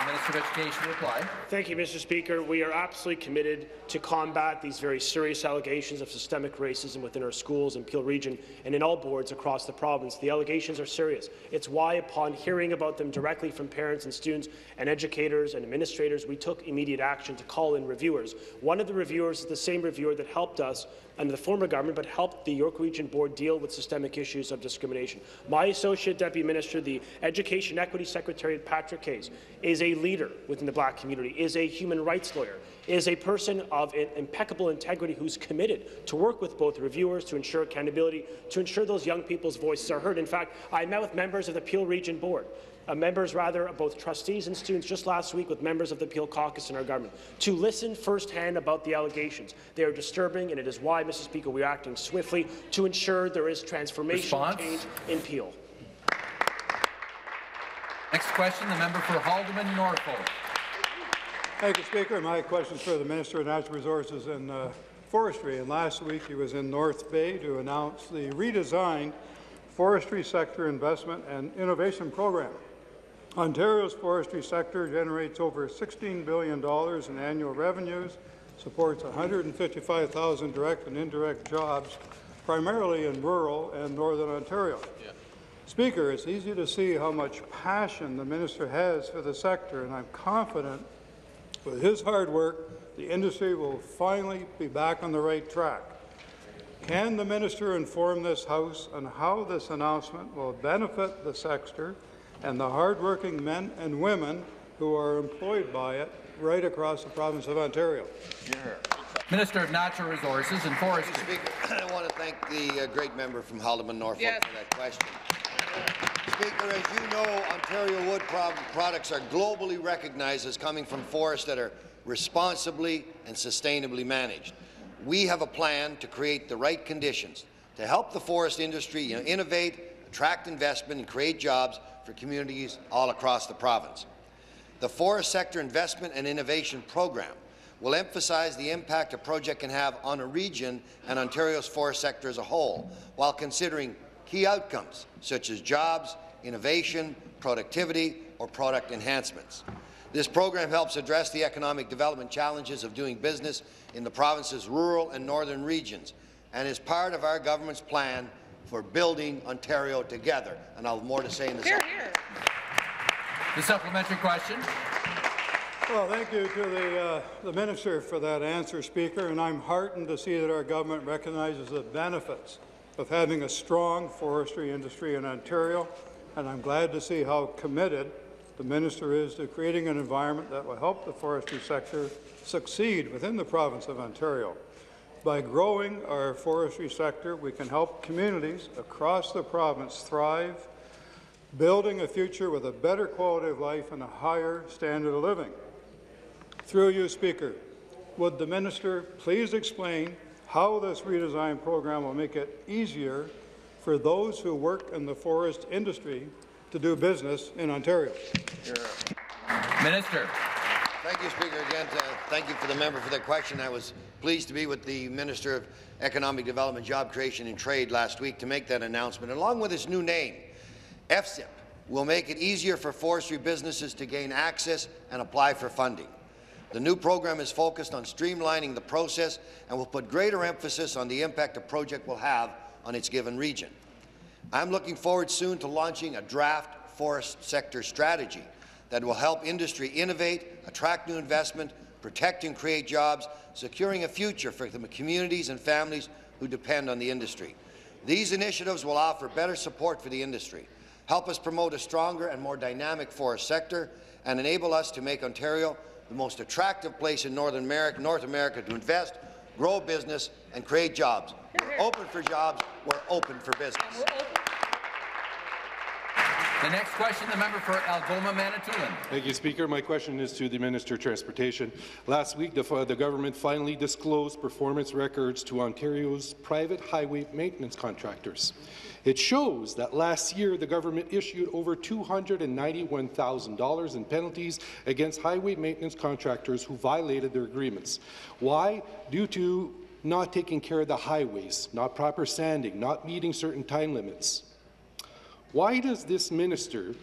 Minister of Education reply. Thank you, Mr. Speaker. We are absolutely committed to combat these very serious allegations of systemic racism within our schools in Peel Region and in all boards across the province. The allegations are serious. It's why, upon hearing about them directly from parents and students and educators and administrators, we took immediate action to call in reviewers. One of the reviewers is the same reviewer that helped us under the former government, but helped the York Region Board deal with systemic issues of discrimination. My Associate Deputy Minister, the Education Equity Secretary, Patrick Case, is a leader within the black community, is a human rights lawyer, is a person of impeccable integrity who's committed to work with both reviewers to ensure accountability, to ensure those young people's voices are heard. In fact, I met with members of the Peel Region Board uh, members, rather, both trustees and students just last week with members of the Peel Caucus in our government to listen firsthand about the allegations. They are disturbing, and it is why, Mr. Speaker, we are acting swiftly to ensure there is transformational change in Peel. Next question, the member for Haldimand Norfolk. Thank you, Speaker. My question is for the Minister of Natural Resources and uh, Forestry. And last week he was in North Bay to announce the redesigned Forestry Sector Investment and Innovation Program. Ontario's forestry sector generates over $16 billion in annual revenues, supports 155,000 direct and indirect jobs, primarily in rural and northern Ontario. Yeah. Speaker, it's easy to see how much passion the minister has for the sector, and I'm confident with his hard work, the industry will finally be back on the right track. Can the minister inform this House on how this announcement will benefit the sector and the hardworking men and women who are employed by it right across the province of Ontario. Minister of Natural Resources and Forestry. Speaker, I want to thank the uh, great member from Haldimand Norfolk yes. for that question. Speaker, as you know, Ontario wood pro products are globally recognized as coming from forests that are responsibly and sustainably managed. We have a plan to create the right conditions to help the forest industry you know, innovate, attract investment and create jobs for communities all across the province. The Forest Sector Investment and Innovation Program will emphasize the impact a project can have on a region and Ontario's forest sector as a whole, while considering key outcomes such as jobs, innovation, productivity, or product enhancements. This program helps address the economic development challenges of doing business in the province's rural and northern regions and is part of our government's plan for building Ontario together. And I'll have more to say in the here, here. The supplementary question. Well, thank you to the, uh, the minister for that answer, Speaker, and I'm heartened to see that our government recognizes the benefits of having a strong forestry industry in Ontario, and I'm glad to see how committed the minister is to creating an environment that will help the forestry sector succeed within the province of Ontario. By growing our forestry sector, we can help communities across the province thrive, building a future with a better quality of life and a higher standard of living. Through you, Speaker, would the minister please explain how this redesign program will make it easier for those who work in the forest industry to do business in Ontario? Minister. Thank you, Speaker. Again, to, thank you for the member for that question. I was pleased to be with the Minister of Economic Development, Job Creation and Trade last week to make that announcement. Along with its new name, FSIP will make it easier for forestry businesses to gain access and apply for funding. The new program is focused on streamlining the process and will put greater emphasis on the impact a project will have on its given region. I'm looking forward soon to launching a draft forest sector strategy that will help industry innovate, attract new investment, protect and create jobs, securing a future for the communities and families who depend on the industry. These initiatives will offer better support for the industry, help us promote a stronger and more dynamic forest sector, and enable us to make Ontario the most attractive place in Northern America, North America to invest, grow business, and create jobs. We're open for jobs. We're open for business. The next question, the member for Algoma, Manitoulin. Thank you, Speaker. My question is to the Minister of Transportation. Last week, the, the government finally disclosed performance records to Ontario's private highway maintenance contractors. It shows that last year the government issued over $291,000 in penalties against highway maintenance contractors who violated their agreements. Why? Due to not taking care of the highways, not proper sanding, not meeting certain time limits. Why does this minister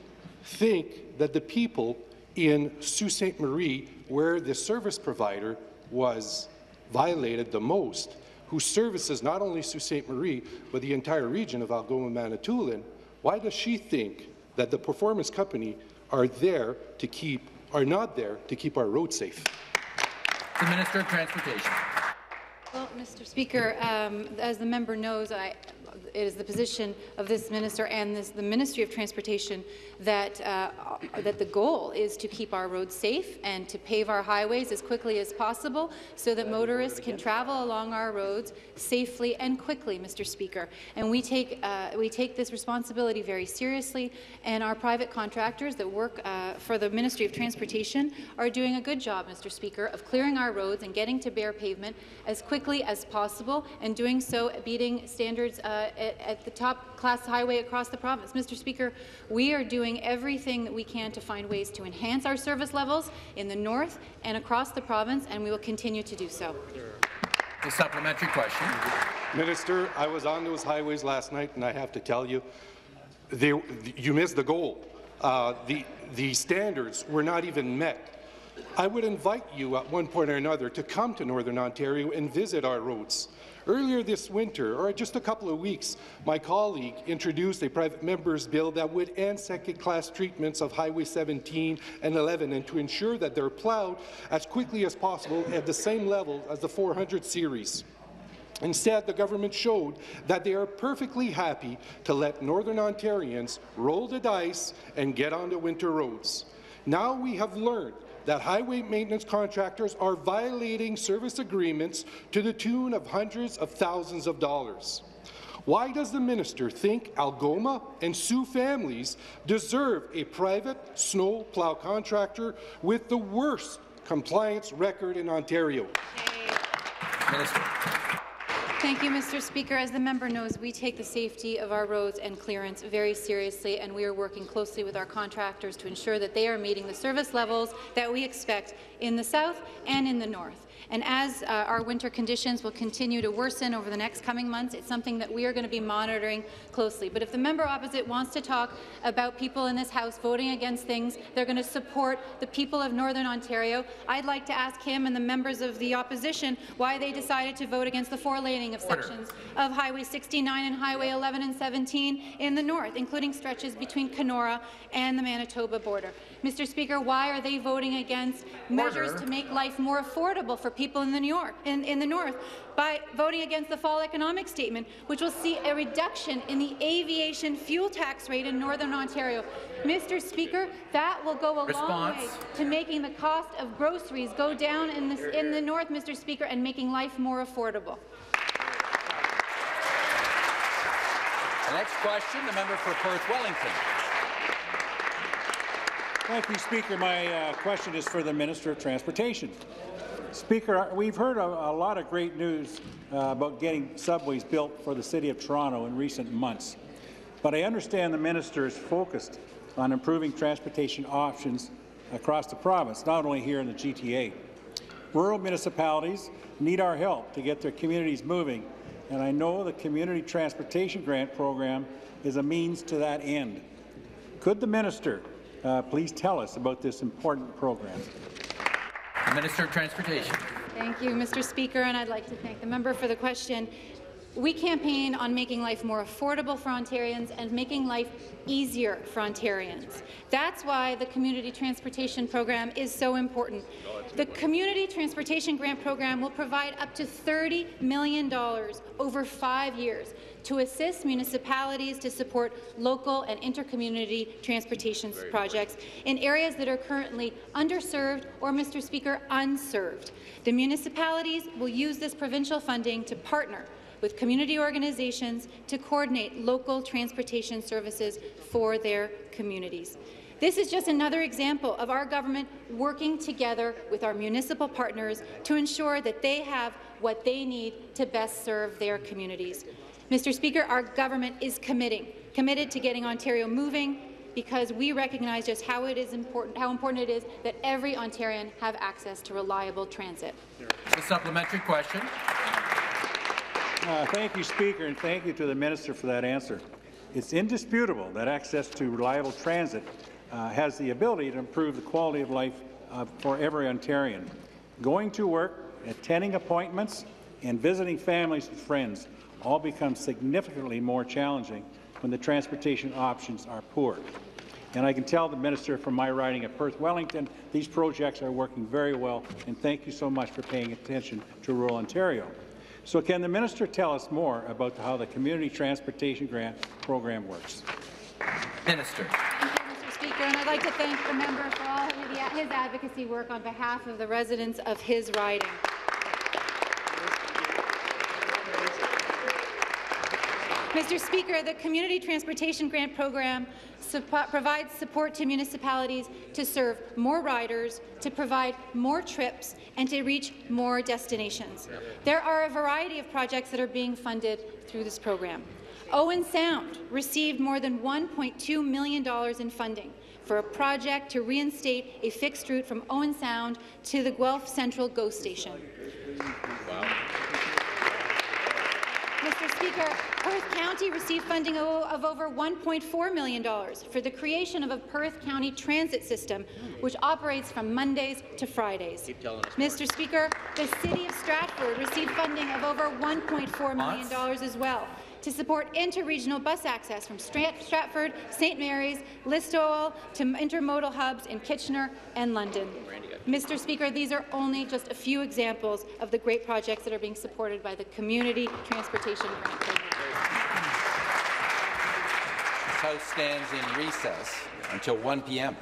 think that the people in Sault Ste. Marie, where the service provider was violated the most, who services not only Sault Ste. Marie, but the entire region of Algoma Manitoulin, why does she think that the performance company are there to keep, are not there to keep our roads safe? The Minister of Transportation. Well, Mr. Speaker, um, as the member knows, I, it is the position of this minister and this, the Ministry of Transportation that, uh, that the goal is to keep our roads safe and to pave our highways as quickly as possible so that motorists can travel along our roads safely and quickly, Mr. Speaker. And we take, uh, we take this responsibility very seriously, and our private contractors that work uh, for the Ministry of Transportation are doing a good job, Mr. Speaker, of clearing our roads and getting to bare pavement as quickly as possible, and doing so beating standards uh, at, at the top class highway across the province. Mr. Speaker, we are doing everything that we can to find ways to enhance our service levels in the north and across the province, and we will continue to do so. The supplementary question. Minister, I was on those highways last night, and I have to tell you, they, you missed the goal. Uh, the, the standards were not even met. I would invite you at one point or another to come to Northern Ontario and visit our roads. Earlier this winter, or just a couple of weeks, my colleague introduced a private member's bill that would end second-class treatments of Highway 17 and 11 and to ensure that they're plowed as quickly as possible at the same level as the 400 series. Instead, the government showed that they are perfectly happy to let Northern Ontarians roll the dice and get on the winter roads. Now we have learned that highway maintenance contractors are violating service agreements to the tune of hundreds of thousands of dollars. Why does the minister think Algoma and Soo families deserve a private snow plow contractor with the worst compliance record in Ontario? Minister. Thank you, Mr. Speaker. As the member knows, we take the safety of our roads and clearance very seriously, and we are working closely with our contractors to ensure that they are meeting the service levels that we expect in the south and in the north. And as uh, our winter conditions will continue to worsen over the next coming months, it's something that we are going to be monitoring closely. But if the member opposite wants to talk about people in this House voting against things, they're going to support the people of Northern Ontario, I'd like to ask him and the members of the opposition why they decided to vote against the four-laning of Order. sections of Highway 69 and Highway 11 and 17 in the north, including stretches between Kenora and the Manitoba border. Mr. Speaker, why are they voting against measures Order. to make life more affordable for people in the, New York, in, in the north by voting against the fall economic statement, which will see a reduction in the aviation fuel tax rate in Northern Ontario. Mr. Speaker, that will go a Response. long way to making the cost of groceries go down in, this, in the north, Mr. Speaker, and making life more affordable. The next question, the member for Perth Wellington. Thank you, Speaker. My uh, question is for the Minister of Transportation. Speaker, we've heard a, a lot of great news uh, about getting subways built for the City of Toronto in recent months, but I understand the minister is focused on improving transportation options across the province, not only here in the GTA. Rural municipalities need our help to get their communities moving, and I know the Community Transportation Grant Program is a means to that end. Could the minister uh, please tell us about this important program? Minister of Transportation. Thank you, Mr. Speaker, and I'd like to thank the member for the question. We campaign on making life more affordable for Ontarians and making life easier for Ontarians. That's why the Community Transportation Program is so important. The Community Transportation Grant Program will provide up to $30 million over five years to assist municipalities to support local and intercommunity transportation projects in areas that are currently underserved or, Mr. Speaker, unserved. The municipalities will use this provincial funding to partner with community organizations to coordinate local transportation services for their communities. This is just another example of our government working together with our municipal partners to ensure that they have what they need to best serve their communities. Mr. Speaker, our government is committing, committed to getting Ontario moving because we recognize just how it is important, how important it is that every Ontarian have access to reliable transit. The supplementary question. Uh, thank you, Speaker, and thank you to the minister for that answer. It's indisputable that access to reliable transit uh, has the ability to improve the quality of life uh, for every Ontarian. Going to work, attending appointments, and visiting families and friends all become significantly more challenging when the transportation options are poor. And I can tell the minister from my riding of Perth Wellington, these projects are working very well, and thank you so much for paying attention to rural Ontario. So can the minister tell us more about how the Community Transportation Grant Program works? Minister. Thank you, Mr. Speaker, and I'd like to thank the member for all of his advocacy work on behalf of the residents of his riding. Mr. Speaker, the Community Transportation Grant Program provides support to municipalities to serve more riders, to provide more trips, and to reach more destinations. There are a variety of projects that are being funded through this program. Owen Sound received more than $1.2 million in funding for a project to reinstate a fixed route from Owen Sound to the Guelph Central GO station. Wow. Mr. Speaker, Perth County received funding of over $1.4 million for the creation of a Perth County transit system, which operates from Mondays to Fridays. Mr. Speaker, the City of Stratford received funding of over $1.4 million as well to support interregional bus access from Stratford, St. Mary's, Listowel to intermodal hubs in Kitchener and London. Mr. Speaker, these are only just a few examples of the great projects that are being supported by the Community Transportation Grant Program. This House stands in recess until 1 p.m.